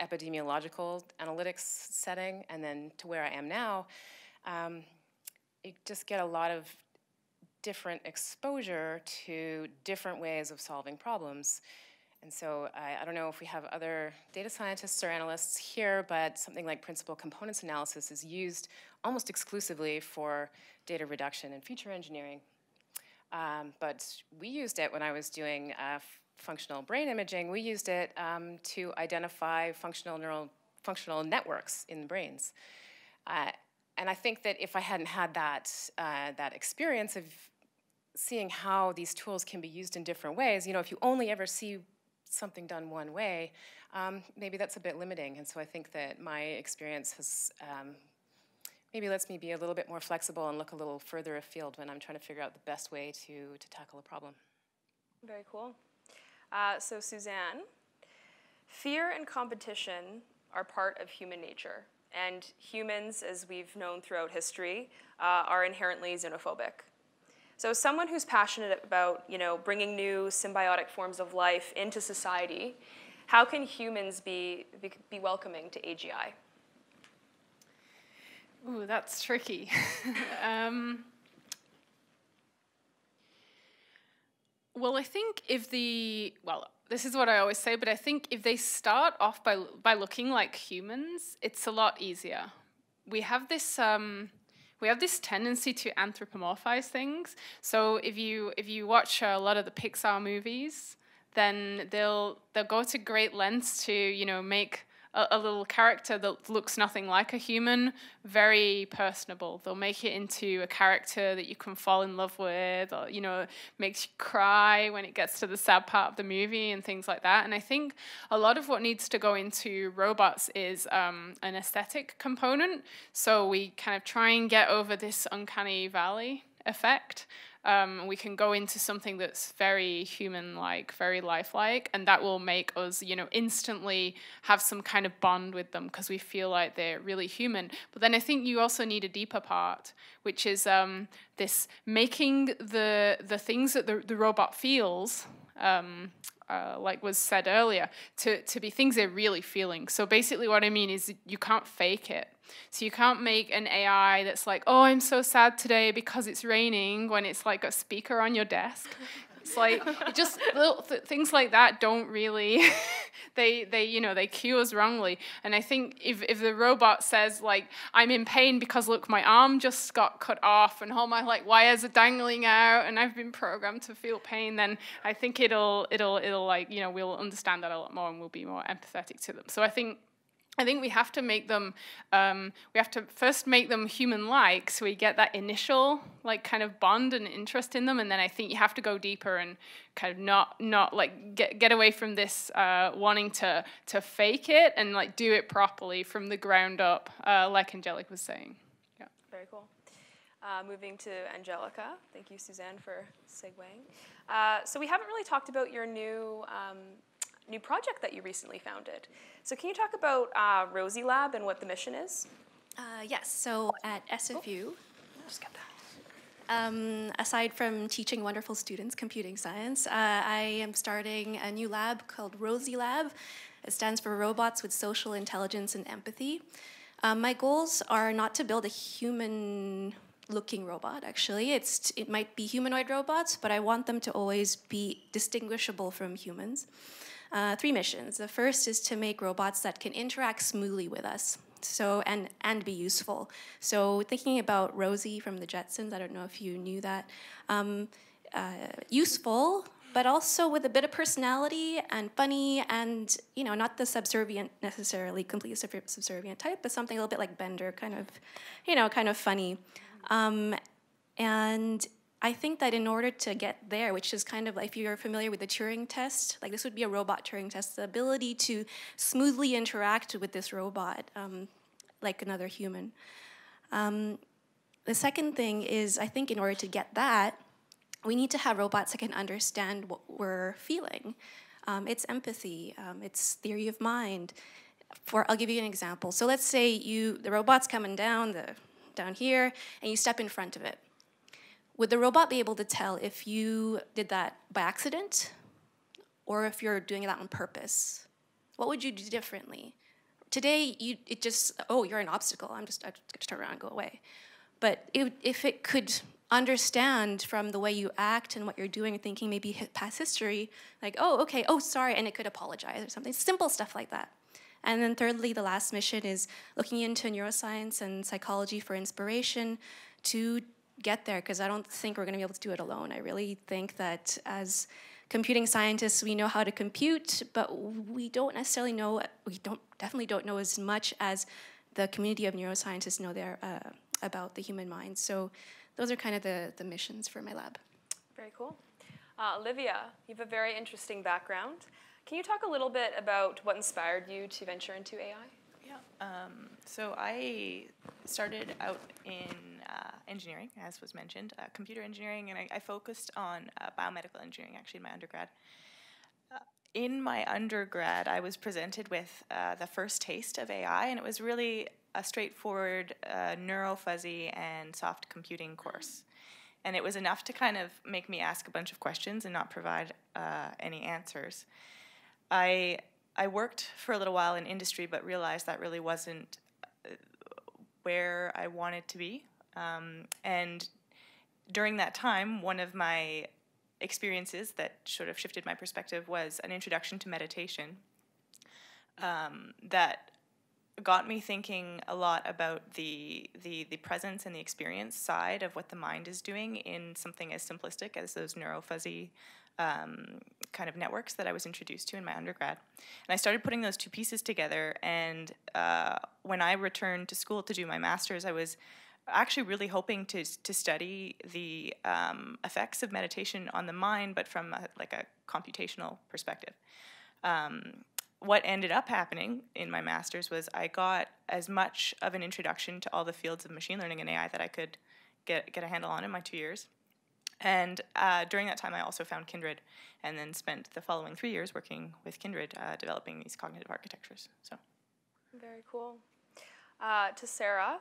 epidemiological analytics setting, and then to where I am now, um, you just get a lot of different exposure to different ways of solving problems. And so I, I, don't know if we have other data scientists or analysts here, but something like principal components analysis is used almost exclusively for data reduction and feature engineering. Um, but we used it when I was doing uh, functional brain imaging. We used it um, to identify functional neural functional networks in the brains. Uh, and I think that if I hadn't had that, uh, that experience of seeing how these tools can be used in different ways. You know, if you only ever see something done one way, um, maybe that's a bit limiting. And so I think that my experience has um, maybe lets me be a little bit more flexible and look a little further afield when I'm trying to figure out the best way to, to tackle a problem. Very cool. Uh, so Suzanne, fear and competition are part of human nature. And humans, as we've known throughout history, uh, are inherently xenophobic. So someone who's passionate about, you know, bringing new symbiotic forms of life into society, how can humans be, be, be welcoming to AGI? Ooh, that's tricky. um, well, I think if the, well, this is what I always say, but I think if they start off by, by looking like humans, it's a lot easier. We have this, um, we have this tendency to anthropomorphize things. So if you if you watch a lot of the Pixar movies, then they'll they'll go to great lengths to you know make a, a, little character that looks nothing like a human, very personable. They'll make it into a character that you can fall in love with, or you know, makes you cry when it gets to the sad part of the movie and things like that. And I think a lot of what needs to go into robots is um, an aesthetic component. So we kind of try and get over this uncanny valley effect um, we can go into something that's very human-like, very lifelike, and that will make us, you know, instantly have some kind of bond with them because we feel like they're really human. But then I think you also need a deeper part, which is um, this making the the things that the, the robot feels. Um, uh, like was said earlier, to, to be things they're really feeling. So basically, what I mean is you can't fake it. So you can't make an AI that's like, oh, I'm so sad today because it's raining when it's like a speaker on your desk. It's like just little th- things like that don't really they they you know they cue us wrongly. And I think if if the robot says like I'm in pain because look my arm just got cut off and all my like wires are dangling out and I've been programmed to feel pain, then I think it'll it'll it'll like you know we'll understand that a lot more and we'll be more empathetic to them. So I think I think we have to make them, um, we have to first make them human-like, so we get that initial like kind of bond and interest in them, and then I think you have to go deeper and kind of not not like get get away from this uh, wanting to to fake it and like do it properly from the ground up, uh, like Angelica was saying. Yeah, very cool. Uh, moving to Angelica, thank you, Suzanne, for segueing. Uh, so we haven't really talked about your new um, new project that you recently founded. So can you talk about uh, Rosie Lab and what the mission is? Uh, yes, so at SFU, oh, just get that. Um, aside from teaching wonderful students computing science, uh, I am starting a new lab called Rosie Lab. It stands for Robots with Social Intelligence and Empathy. Um, my goals are not to build a human looking robot actually it's it might be humanoid robots but i want them to always be distinguishable from humans uh, three missions. The first is to make robots that can interact smoothly with us. So and and be useful. So thinking about Rosie from the Jetsons, I don't know if you knew that. Um, uh, useful, but also with a bit of personality and funny, and you know, not the subservient necessarily, completely subservient type, but something a little bit like Bender, kind of, you know, kind of funny. Um, and I think that in order to get there, which is kind of like if you're familiar with the Turing test, like this would be a robot Turing test, the ability to smoothly interact with this robot um, like another human. Um, the second thing is, I think in order to get that, we need to have robots that can understand what we're feeling. Um, it's empathy, um, it's theory of mind. For I'll give you an example. So let's say you the robot's coming down the down here, and you step in front of it would the robot be able to tell if you did that by accident or if you're doing that on purpose? What would you do differently? Today, you it just oh you're an obstacle. I'm just I just turn around and go away. But it, if it could understand from the way you act and what you're doing and thinking maybe past history, like oh okay oh sorry, and it could apologize or something simple stuff like that. And then thirdly, the last mission is looking into neuroscience and psychology for inspiration to get there because I don't think we're going to be able to do it alone. I really think that as computing scientists, we know how to compute, but we don't necessarily know, we don't definitely don't know as much as the community of neuroscientists know there uh, about the human mind. So those are kind of the, the missions for my lab. Very cool. Uh, Olivia, you have a very interesting background. Can you talk a little bit about what inspired you to venture into AI? Um, so I started out in uh, engineering, as was mentioned, uh, computer engineering, and I, I focused on uh, biomedical engineering actually in my undergrad. Uh, in my undergrad, I was presented with uh, the first taste of AI, and it was really a straightforward uh, neurofuzzy and soft computing course. And it was enough to kind of make me ask a bunch of questions and not provide any answers. I I worked for a little while in industry, but realized that really wasn't where I wanted to be. Um, and during that time, one of my experiences that sort of shifted my perspective was an introduction to meditation um, that got me thinking a lot about the, the the presence and the experience side of what the mind is doing in something as simplistic as those neurofuzzy um, kind of networks that I was introduced to in my undergrad. And I started putting those two pieces together. And uh, when I returned to school to do my master's, I was actually really hoping to, to study the um, effects of meditation on the mind, but from a, like a computational perspective. Um, what ended up happening in my master's was I got as much of an introduction to all the fields of machine learning and AI that I could get, get a handle on in my two years. And uh, during that time, I also found Kindred, and then spent the following three years working with Kindred, uh, developing these cognitive architectures. So, very cool. Uh, to Sara,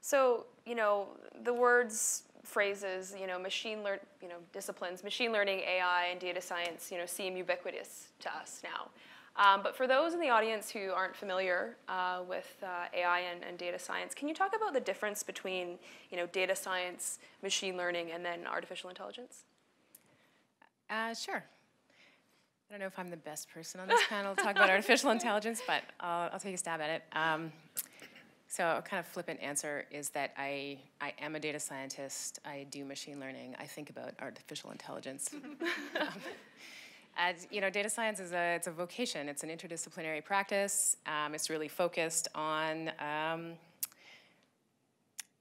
so you know the words, phrases, you know, machine learn, you know, disciplines, machine learning, AI, and data science, you know, seem ubiquitous to us now. Um, but for those in the audience who aren't familiar uh, with uh, AI and, and, data science, can you talk about the difference between you know, data science, machine learning, and then artificial intelligence? Uh, sure. I don't know if I'm the best person on this panel to talk about artificial intelligence, but I'll, I'll, take a stab at it. Um, so a kind of flippant answer is that I, I am a data scientist. I do machine learning. I think about artificial intelligence. um, as you know, data science is a it's a vocation. It's an interdisciplinary practice. Um, it's really focused on um,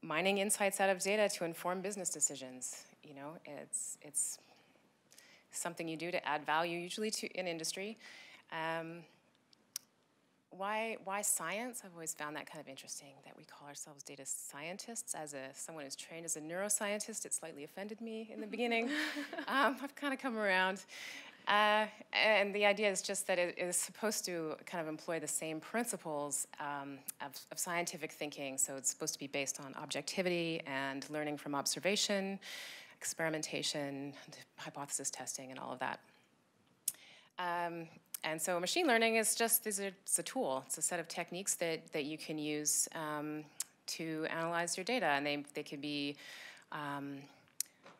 mining insights out of data to inform business decisions. You know, it's it's something you do to add value, usually to in industry. Um, why why science? I've always found that kind of interesting that we call ourselves data scientists. As a someone who's trained as a neuroscientist, it slightly offended me in the beginning. um, I've kind of come around. Uh, and the idea is just that it is supposed to kind of employ the same principles um, of, of, scientific thinking. So it's supposed to be based on objectivity and learning from observation, experimentation, hypothesis testing, and all of that. Um, and so machine learning is just is a, it's a tool. It's a set of techniques that, that you can use um, to analyze your data, and they, they can be um,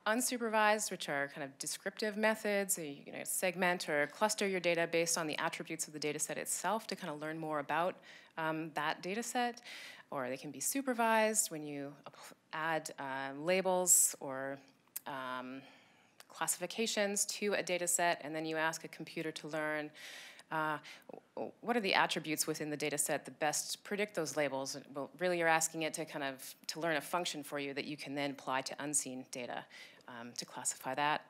unsupervised, which are kind of descriptive methods. you know, segment or cluster your data based on the attributes of the data set itself to kind of learn more about um, that data set. Or they can be supervised when you add uh, labels or um, classifications to a data set, and then you ask a computer to learn uh, what are the attributes within the data set that best predict those labels? Well, really you're asking it to kind of, to learn a function for you that you can then apply to unseen data um, to classify that.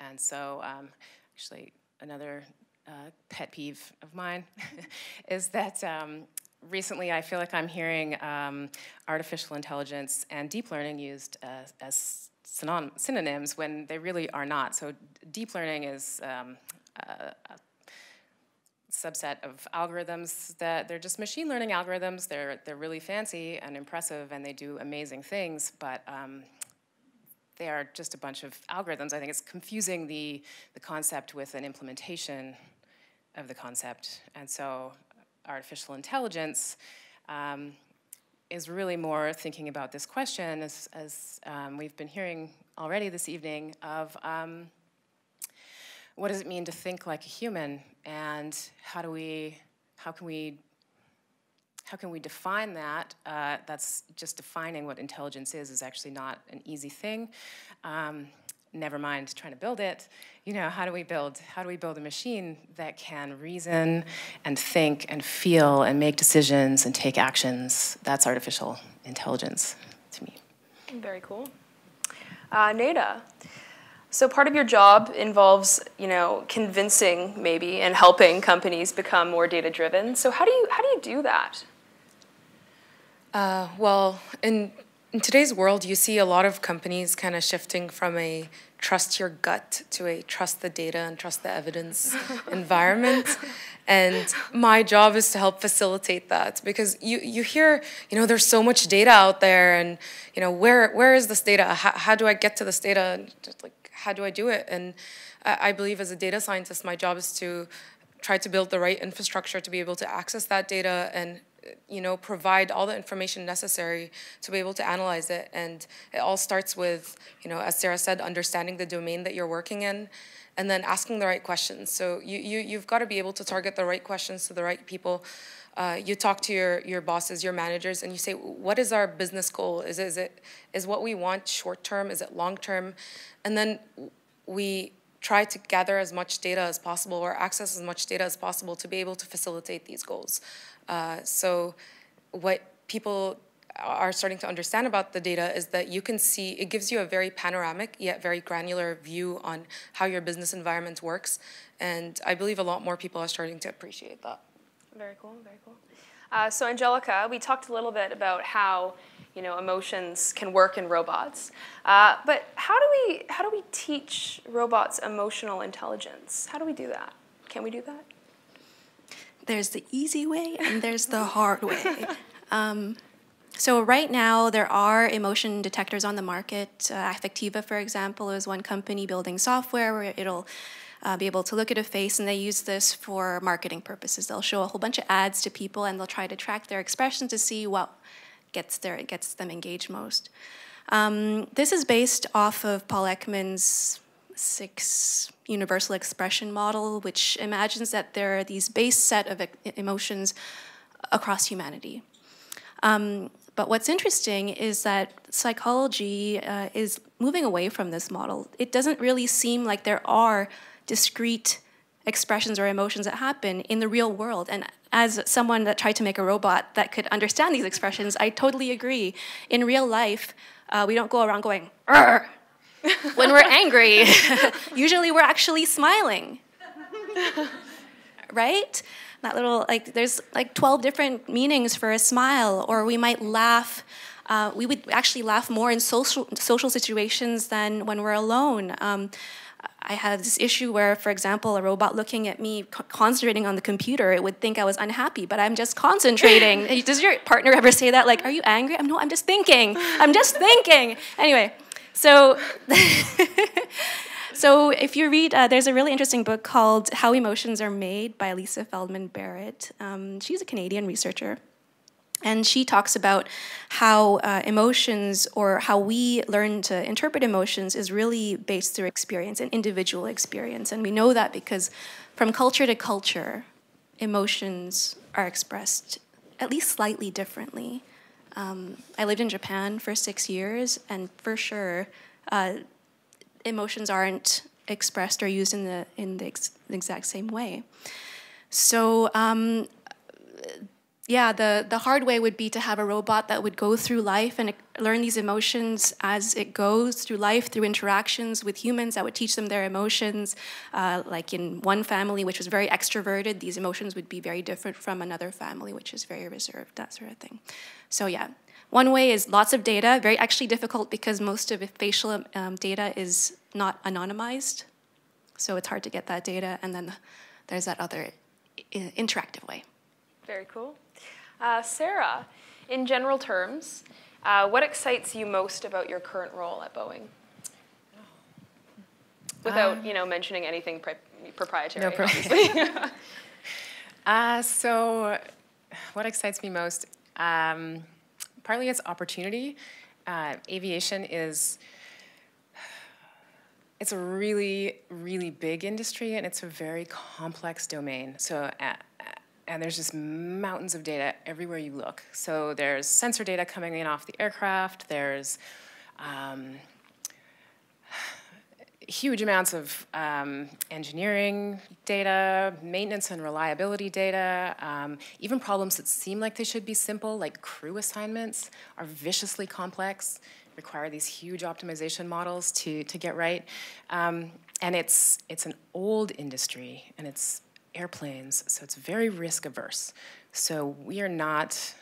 And so, um, actually, another uh, pet peeve of mine is that um, recently I feel like I'm hearing um, artificial intelligence and deep learning used as, as synonyms when they really are not. So, deep learning is um, a, a subset of algorithms that they're just machine learning algorithms. They're they're really fancy and impressive, and they do amazing things. But um, they are just a bunch of algorithms. I think it's confusing the, the concept with an implementation of the concept. And so artificial intelligence um, is really more thinking about this question, as, as um, we've been hearing already this evening, of um, what does it mean to think like a human, and how do we, how can we how can we define that? Uh, that's just defining what intelligence is is actually not an easy thing. Um, never mind trying to build it. You know, how do we build? How do we build a machine that can reason and think and feel and make decisions and take actions? That's artificial intelligence to me. Very cool. Uh, Nada. So part of your job involves, you know, convincing maybe and helping companies become more data driven. So how do you how do you do that? Uh, well, in, in today's world, you see a lot of companies kind of shifting from a trust your gut to a trust the data and trust the evidence environment. And my job is to help facilitate that because you, you hear, you know, there's so much data out there and, you know, where, where is this data? How, how do I get to this data? Just like, how do I do it? And I, I believe as a data scientist, my job is to try to build the right infrastructure to be able to access that data and you know, provide all the information necessary to be able to analyze it. And it all starts with, you know, as Sara said, understanding the domain that you're working in and then asking the right questions. So you, you, you've got to be able to target the right questions to the right people. Uh, you talk to your, your bosses, your managers, and you say, what is our business goal? Is, is, it, is what we want short term? Is it long term? And then we try to gather as much data as possible or access as much data as possible to be able to facilitate these goals. Uh, so what people are starting to understand about the data is that you can see, it gives you a very panoramic yet very granular view on how your business environment works. And I believe a lot more people are starting to appreciate that. Very cool, very cool. Uh, so Angelica, we talked a little bit about how you know emotions can work in robots, uh, but how do we how do we teach robots emotional intelligence? How do we do that? Can we do that? There's the easy way and there's the hard way. Um, so right now there are emotion detectors on the market. Uh, Affectiva, for example, is one company building software where it'll uh, be able to look at a face, and they use this for marketing purposes. They'll show a whole bunch of ads to people, and they'll try to track their expressions to see what gets their gets them engaged most. Um, this is based off of Paul Ekman's six universal expression model, which imagines that there are these base set of emotions across humanity. Um, but what's interesting is that psychology uh, is moving away from this model. It doesn't really seem like there are discrete expressions or emotions that happen in the real world. And as someone that tried to make a robot that could understand these expressions, I totally agree. In real life, uh, we don't go around going, when we're angry. Usually we're actually smiling. right? that little like there's like 12 different meanings for a smile or we might laugh uh, we would actually laugh more in social social situations than when we're alone um, I had this issue where, for example, a robot looking at me concentrating on the computer, it would think I was unhappy, but I'm just concentrating. Does your partner ever say that? Like, are you angry? I'm no, I'm just thinking. I'm just thinking. Anyway, so So if you read, uh, there's a really interesting book called How Emotions Are Made by Lisa Feldman Barrett. Um, she's a Canadian researcher. And she talks about how uh, emotions or how we learn to interpret emotions is really based through experience and individual experience. And we know that because from culture to culture, emotions are expressed at least slightly differently. Um, I lived in Japan for six years, and for sure, uh, emotions aren't expressed or used in the in the, ex the exact same way. So um, yeah, the the hard way would be to have a robot that would go through life and learn these emotions as it goes through life, through interactions with humans that would teach them their emotions. Uh, like in one family, which was very extroverted, these emotions would be very different from another family, which is very reserved, that sort of thing. So yeah, one way is lots of data, very actually difficult because most of facial um, data is not anonymized. So it's hard to get that data. And then there's that other interactive way. Very cool. Uh, Sara, in general terms, uh, what excites you most about your current role at Boeing? Without, um, you know, mentioning anything proprietary, no uh, so, what excites me most? Um, partly it's opportunity. Uh, aviation is it's a really really big industry and it's a very complex domain. So uh, and there's just mountains of data everywhere you look. So there's sensor data coming in off the aircraft. There's um, huge amounts of um, engineering data, maintenance and reliability data, um, even problems that seem like they should be simple, like crew assignments, are viciously complex, require these huge optimization models to, to get right. Um, and it's, it's an old industry, and it's airplanes, so it's very risk averse. So we are not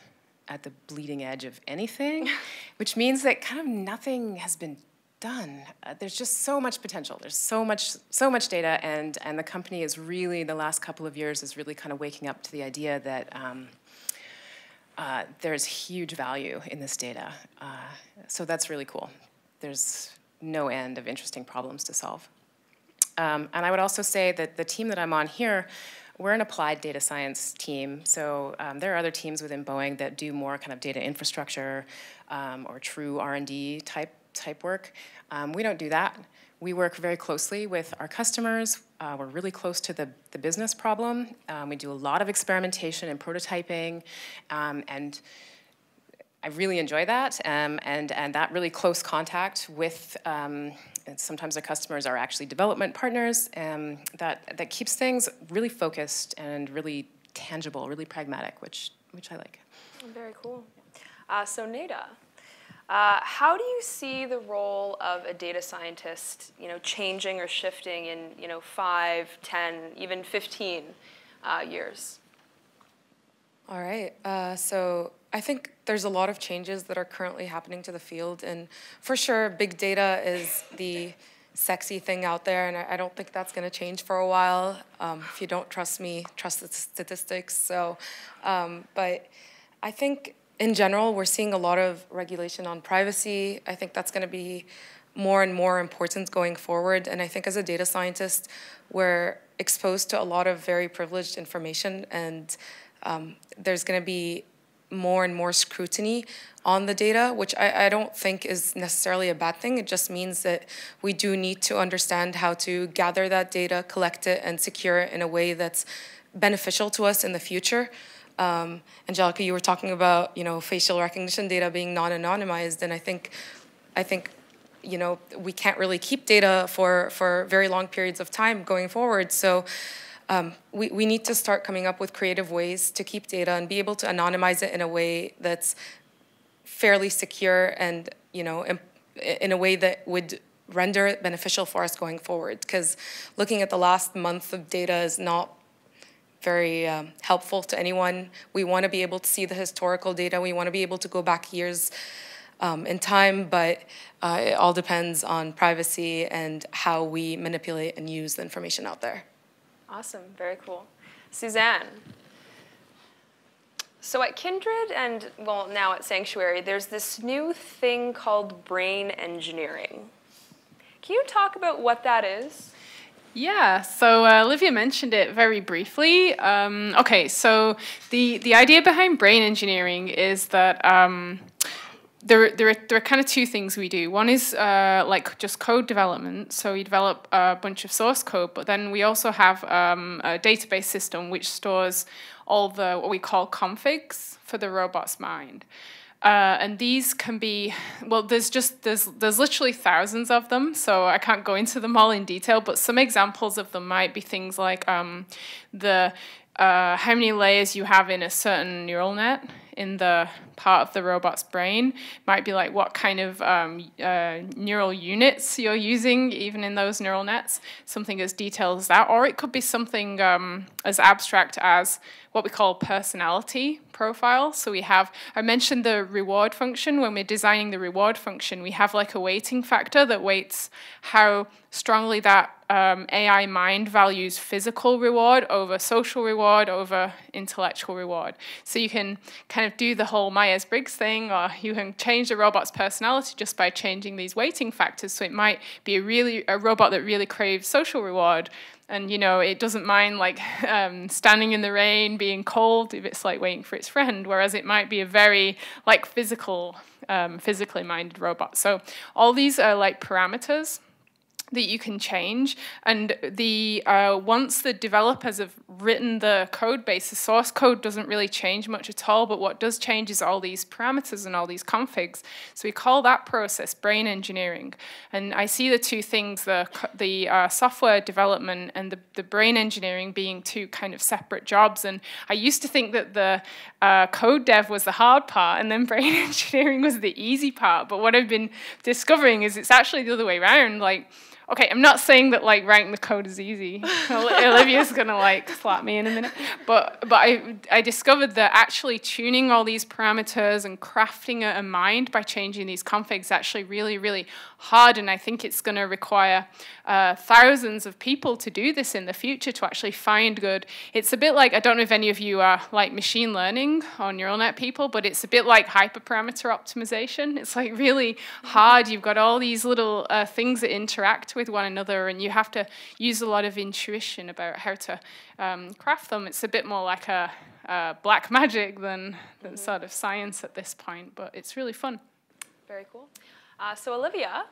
at the bleeding edge of anything, which means that kind of nothing has been done. Uh, there's just so much potential. There's so much, so much data, and and the company is really the last couple of years is really kind of waking up to the idea that. Um, uh, there's huge value in this data. Uh, so that's really cool. There's no end of interesting problems to solve. Um, and I would also say that the team that I'm on here, we're an applied data science team. So um, there are other teams within Boeing that do more kind of data infrastructure um, or true R&D type type work. Um, we don't do that. We work very closely with our customers. Uh, we're really close to the, the business problem. Um, we do a lot of experimentation and prototyping, um, and I really enjoy that. Um, and, and that really close contact with, um, sometimes our customers are actually development partners, um, that, that keeps things really focused and really tangible, really pragmatic, which, which I like. Very cool. Uh, so Nada, uh, how do you see the role of a data scientist, you know, changing or shifting in, you know, five, ten, even 15 uh, years? All right. Uh, so I think there's a lot of changes that are currently happening to the field, and for sure, big data is the sexy thing out there, and I, don't think that's going to change for a while. Um, if you don't trust me, trust the statistics. So, um, but I think in general, we're seeing a lot of regulation on privacy. I think that's going to be more and more important going forward. And I think as a data scientist, we're exposed to a lot of very privileged information, and um, there's going to be more and more scrutiny on the data, which I, I don't think is necessarily a bad thing. It just means that we do need to understand how to gather that data, collect it, and secure it in a way that's beneficial to us in the future. Um, Angelica, you were talking about you know facial recognition data being non-anonymized, and I think, I think, you know, we can't really keep data for for very long periods of time going forward. So. Um, we, we need to start coming up with creative ways to keep data and be able to anonymize it in a way that's fairly secure and you know in, a way that would render it beneficial for us going forward because looking at the last month of data is not very um, helpful to anyone. We want to be able to see the historical data. We want to be able to go back years um, in time, but uh, it all depends on privacy and how we manipulate and use the information out there. Awesome, very cool. Suzanne. So at Kindred and, well, now at Sanctuary, there's this new thing called brain engineering. Can you talk about what that is? Yeah, so uh, Olivia mentioned it very briefly. Um, okay, so the, the idea behind brain engineering is that um, there, there, are, there are kind of two things we do. One is uh, like just code development. So we develop a bunch of source code, but then we also have um, a database system which stores all the what we call configs for the robot's mind. Uh, and these can be well there's just there's there's literally thousands of them so i can't go into them all in detail but some examples of them might be things like um, the uh, how many layers you have in a certain neural net in the part of the robot's brain might be like what kind of um, uh, neural units you're using even in those neural nets something as detailed as that or it could be something um, as abstract as what we call personality profile. So we have, I mentioned the reward function. When we're designing the reward function, we have like a weighting factor that weights how strongly that um, AI mind values physical reward over social reward over intellectual reward. So you can kind of do the whole Myers Briggs thing, or you can change the robot's personality just by changing these weighting factors. So it might be a really a robot that really craves social reward, and you know it doesn't mind like um, standing in the rain being cold if it's like waiting for its friend whereas it might be a very like physical um, physically minded robot. So all these are like parameters that you can change. And the uh, once the developers have written the code base, the source code doesn't really change much at all. But what does change is all these parameters and all these configs. So we call that process brain engineering. And I see the two things: the the uh, software development and the, the brain engineering being two kind of separate jobs. And I used to think that the uh, code dev was the hard part, and then brain engineering was the easy part. But what I've been discovering is it's actually the other way around. Like okay, I'm not saying that like writing the code is easy. Olivia's gonna like slap me in a minute. But but I I discovered that actually tuning all these parameters and crafting a, mind by changing these configs is actually really really hard, and I think it's gonna require uh, thousands of people to do this in the future to actually find good. It's a bit like I don't know if any of you are like machine learning or neural net people, but it's a bit like hyperparameter optimization. It's like really hard. You've got all these little uh, things that interact with one another, and you have to use a lot of intuition about how to um, craft them. It's a bit more like a, a black magic than, than mm-hmm. sort of science at this point, but it's really fun. Very cool. Uh, so, Olivia,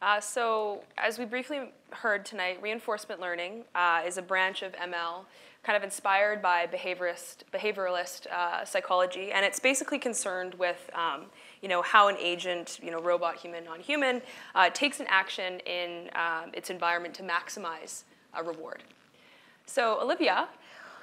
Uh, so, as we briefly heard tonight, reinforcement learning uh, is a branch of ML kind of inspired by behaviorist, behavioralist uh, psychology, and it's basically concerned with um, you know, how an agent, you know, robot, human, non-human, uh, takes an action in um, its environment to maximize a reward. So, Olivia,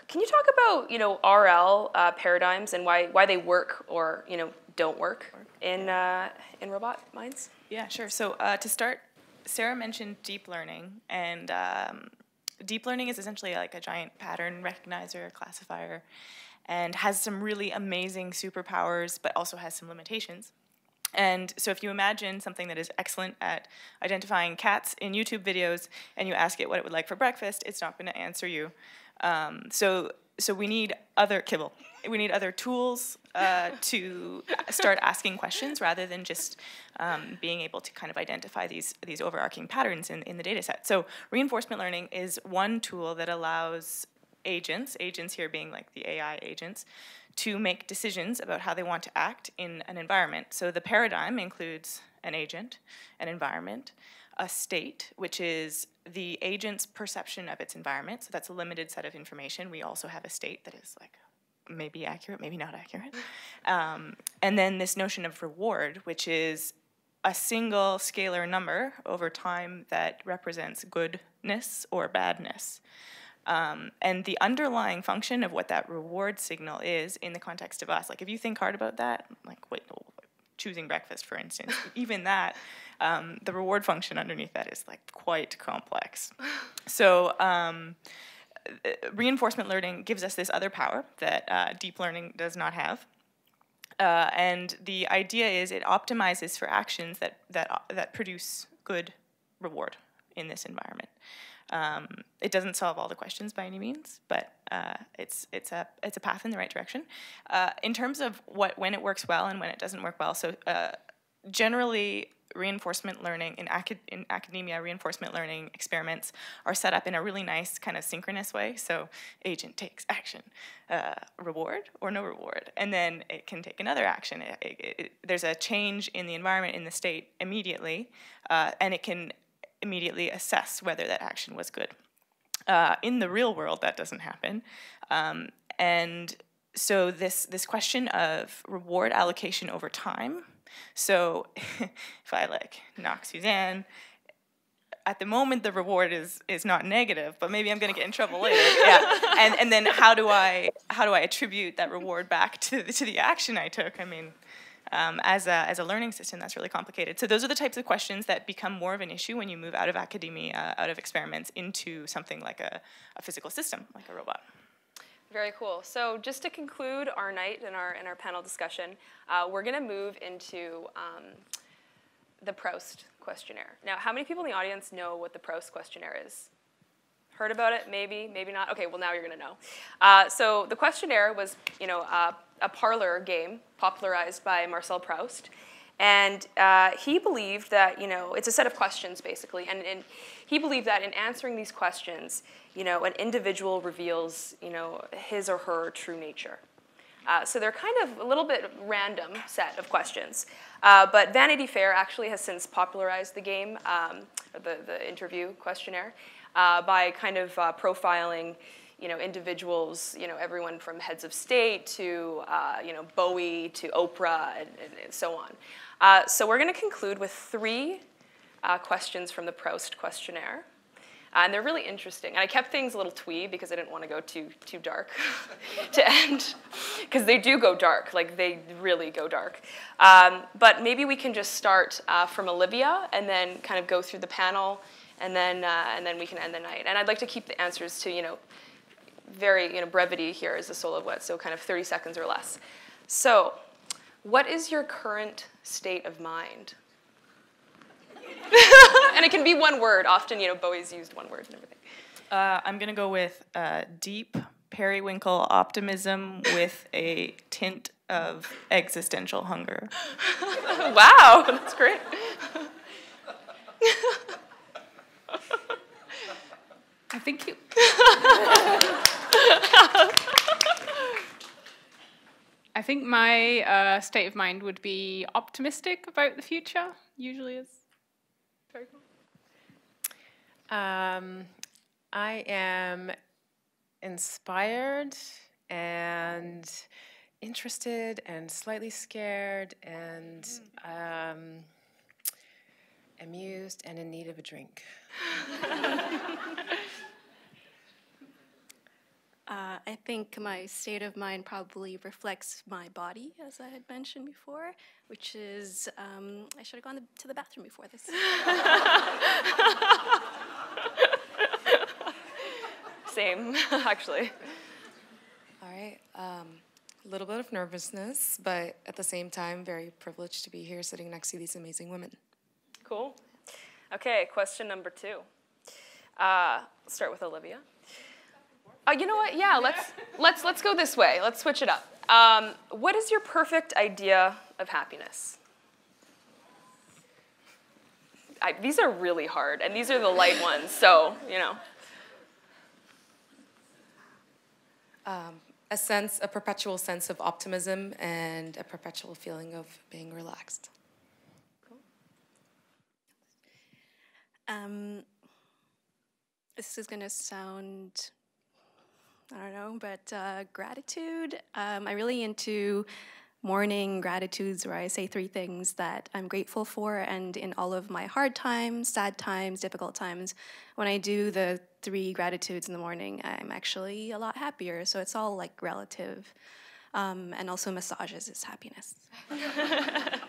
can you talk about you know RL uh, paradigms and why why they work or you know don't work in uh, in robot minds? Yeah, sure. So uh, to start, Sara mentioned deep learning, and um, deep learning is essentially like a giant pattern recognizer, classifier, and has some really amazing superpowers, but also has some limitations. And so if you imagine something that is excellent at identifying cats in YouTube videos and you ask it what it would like for breakfast, it's not going to answer you. Um, so, so we need other kibble. We need other tools uh, to start asking questions rather than just um, being able to kind of identify these, these overarching patterns in, in the data set. So reinforcement learning is one tool that allows agents, agents here being like the AI agents, to make decisions about how they want to act in an environment. So the paradigm includes an agent, an environment, a state, which is the agent's perception of its environment. So that's a limited set of information. We also have a state that is like maybe accurate, maybe not accurate. Um, and then this notion of reward, which is a single scalar number over time that represents goodness or badness. Um, and the underlying function of what that reward signal is in the context of us, like if you think hard about that, like wait, choosing breakfast, for instance, even that, um, the reward function underneath that is like quite complex. So um, uh, reinforcement learning gives us this other power that uh, deep learning does not have. Uh, and the idea is it optimizes for actions that, that, that produce good reward in this environment. Um, it doesn't solve all the questions by any means, but uh, it's it's a it's a path in the right direction. Uh, in terms of what when it works well and when it doesn't work well, so uh, generally reinforcement learning in, acad- in academia reinforcement learning experiments are set up in a really nice kind of synchronous way so agent takes action uh, reward or no reward and then it can take another action it, it, it, there's a change in the environment in the state immediately uh, and it can immediately assess whether that action was good. Uh, in the real world, that doesn't happen. Um, and so this, this question of reward allocation over time, so if I like knock Suzanne, at the moment the reward is is not negative, but maybe I'm going to get in trouble later. yeah, and and then how do I how do I attribute that reward back to the, to the action I took? I mean, um, as, a, as a learning system, that's really complicated. So those are the types of questions that become more of an issue when you move out of academia, out of experiments, into something like a, a physical system, like a robot. Very cool. So just to conclude our night and our, in our panel discussion, uh, we're going to move into um, the Proust questionnaire. Now, how many people in the audience know what the Proust questionnaire is? Heard about it? Maybe, maybe not. Okay, well now you're to know. Uh, so the questionnaire was, you know, uh, a parlor game popularized by Marcel Proust. And uh, he believed that, you know, it's a set of questions basically. And, and he believed that in answering these questions, you know, an individual reveals, you know, his or her true nature. Uh, so they're kind of a little bit random set of questions. Uh, but Vanity Fair actually has since popularized the game, um, the, the interview questionnaire, uh, by kind of uh, profiling you know, individuals, you know, everyone from heads of state to, uh, you know, Bowie to Oprah and, and so on. Uh, so we're going to conclude with three uh, questions from the Proust questionnaire. Uh, and they're really interesting. And I kept things a little twee because I didn't want to go too, too dark to end. Because they do go dark, like they really go dark. Um, but maybe we can just start uh, from Olivia and then kind of go through the panel and then, uh, and then we can end the night. And I'd like to keep the answers to, you know, very, you know, brevity here is the soul of what, so kind of 30 seconds or less. So, what is your current state of mind? and it can be one word. Often, you know, Bowie's used one word and everything. Uh, I'm gonna go with uh, deep periwinkle optimism with a tint of existential hunger. wow, that's great. I think you. I think my uh, state of mind would be optimistic about the future, usually is. Very cool. Um, I am inspired and interested and slightly scared and um, amused and in need of a drink. Uh, I think my state of mind probably reflects my body, as I had mentioned before, which is um, I should have gone to the bathroom before this. Same, actually. All right. Um, a little bit of nervousness, but at the same time, very privileged to be here sitting next to these amazing women. Cool. Okay, question number two. Uh, start with Olivia. Uh, you know what? Yeah, let's let's let's go this way. Let's switch it up. Um, what is your perfect idea of happiness? I, these are really hard, and these are the light ones. So you know. Um, a sense, a perpetual sense of optimism and a perpetual feeling of being relaxed. Um, this is going to sound, I don't know, but uh, gratitude. Um, I'm really into morning gratitudes where I say three things that I'm grateful for. And in all of my hard times, sad times, difficult times, when I do the three gratitudes in the morning, I'm actually a lot happier. So it's all like relative. Um, and also, massages is happiness.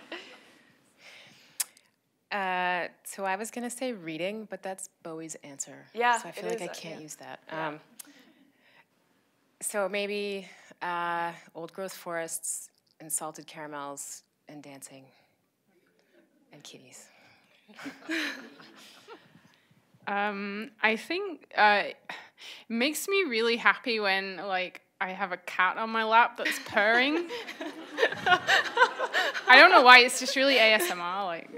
Uh, so I was gonna say reading, but that's Bowie's answer. Yeah, So I it feel like is, I can't yeah. use that. Um, so maybe uh, old growth forests and salted caramels and dancing and kitties. Um, I think uh, it makes me really happy when like I have a cat on my lap that's purring. I don't know why. It's just really ASMR, like.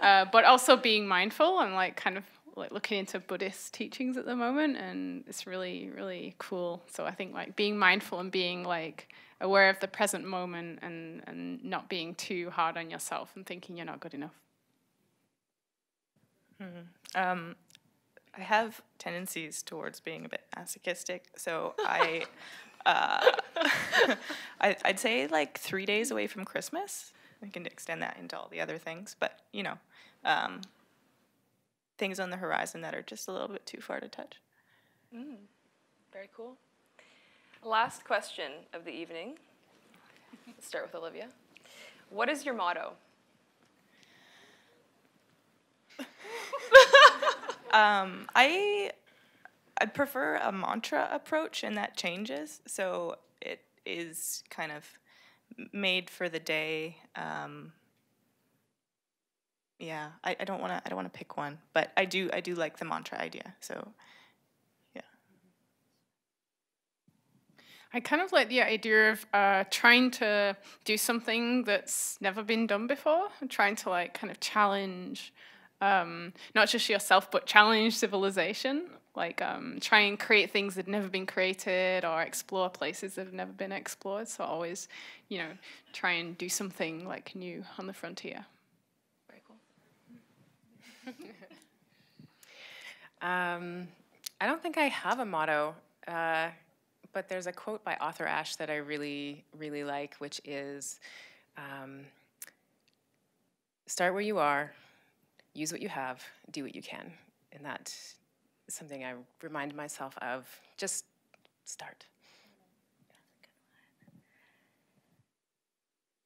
Uh, but also being mindful. I'm like kind of like looking into Buddhist teachings at the moment, and it's really really cool. So I think like being mindful and being like aware of the present moment and and not being too hard on yourself and thinking you're not good enough. Um, I have tendencies towards being a bit masochistic, so I, uh, I, I'd say like three days away from Christmas. I can extend that into all the other things, but you know, um, things on the horizon that are just a little bit too far to touch. Very cool. Last question of the evening. Let's start with Olivia. What is your motto? Um, I I prefer a mantra approach, and that changes. So it is kind of made for the day. Um, yeah, I, I don't want to I don't want to pick one, but I do I do like the mantra idea. So yeah. I kind of like the idea of uh, trying to do something that's never been done before, trying to like kind of challenge um, not just yourself, but challenge civilization. Like um, try and create things that have never been created, or explore places that have never been explored. So always, you know, try and do something like new on the frontier. Very cool. Um, I don't think I have a motto, uh, but there's a quote by Arthur Ashe that I really, really like, which is um, start where you are, use what you have, do what you can. And that is something I remind myself of. Just start.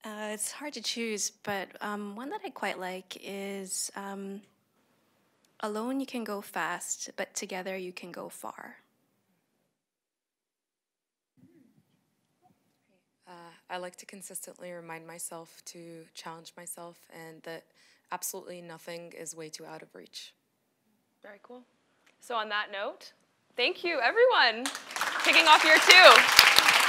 Uh, it's hard to choose, but um, one that I quite like is um, alone you can go fast, but together you can go far. Uh, I like to consistently remind myself to challenge myself and that absolutely nothing is way too out of reach. Very cool. So on that note, thank you everyone. Kicking off year two.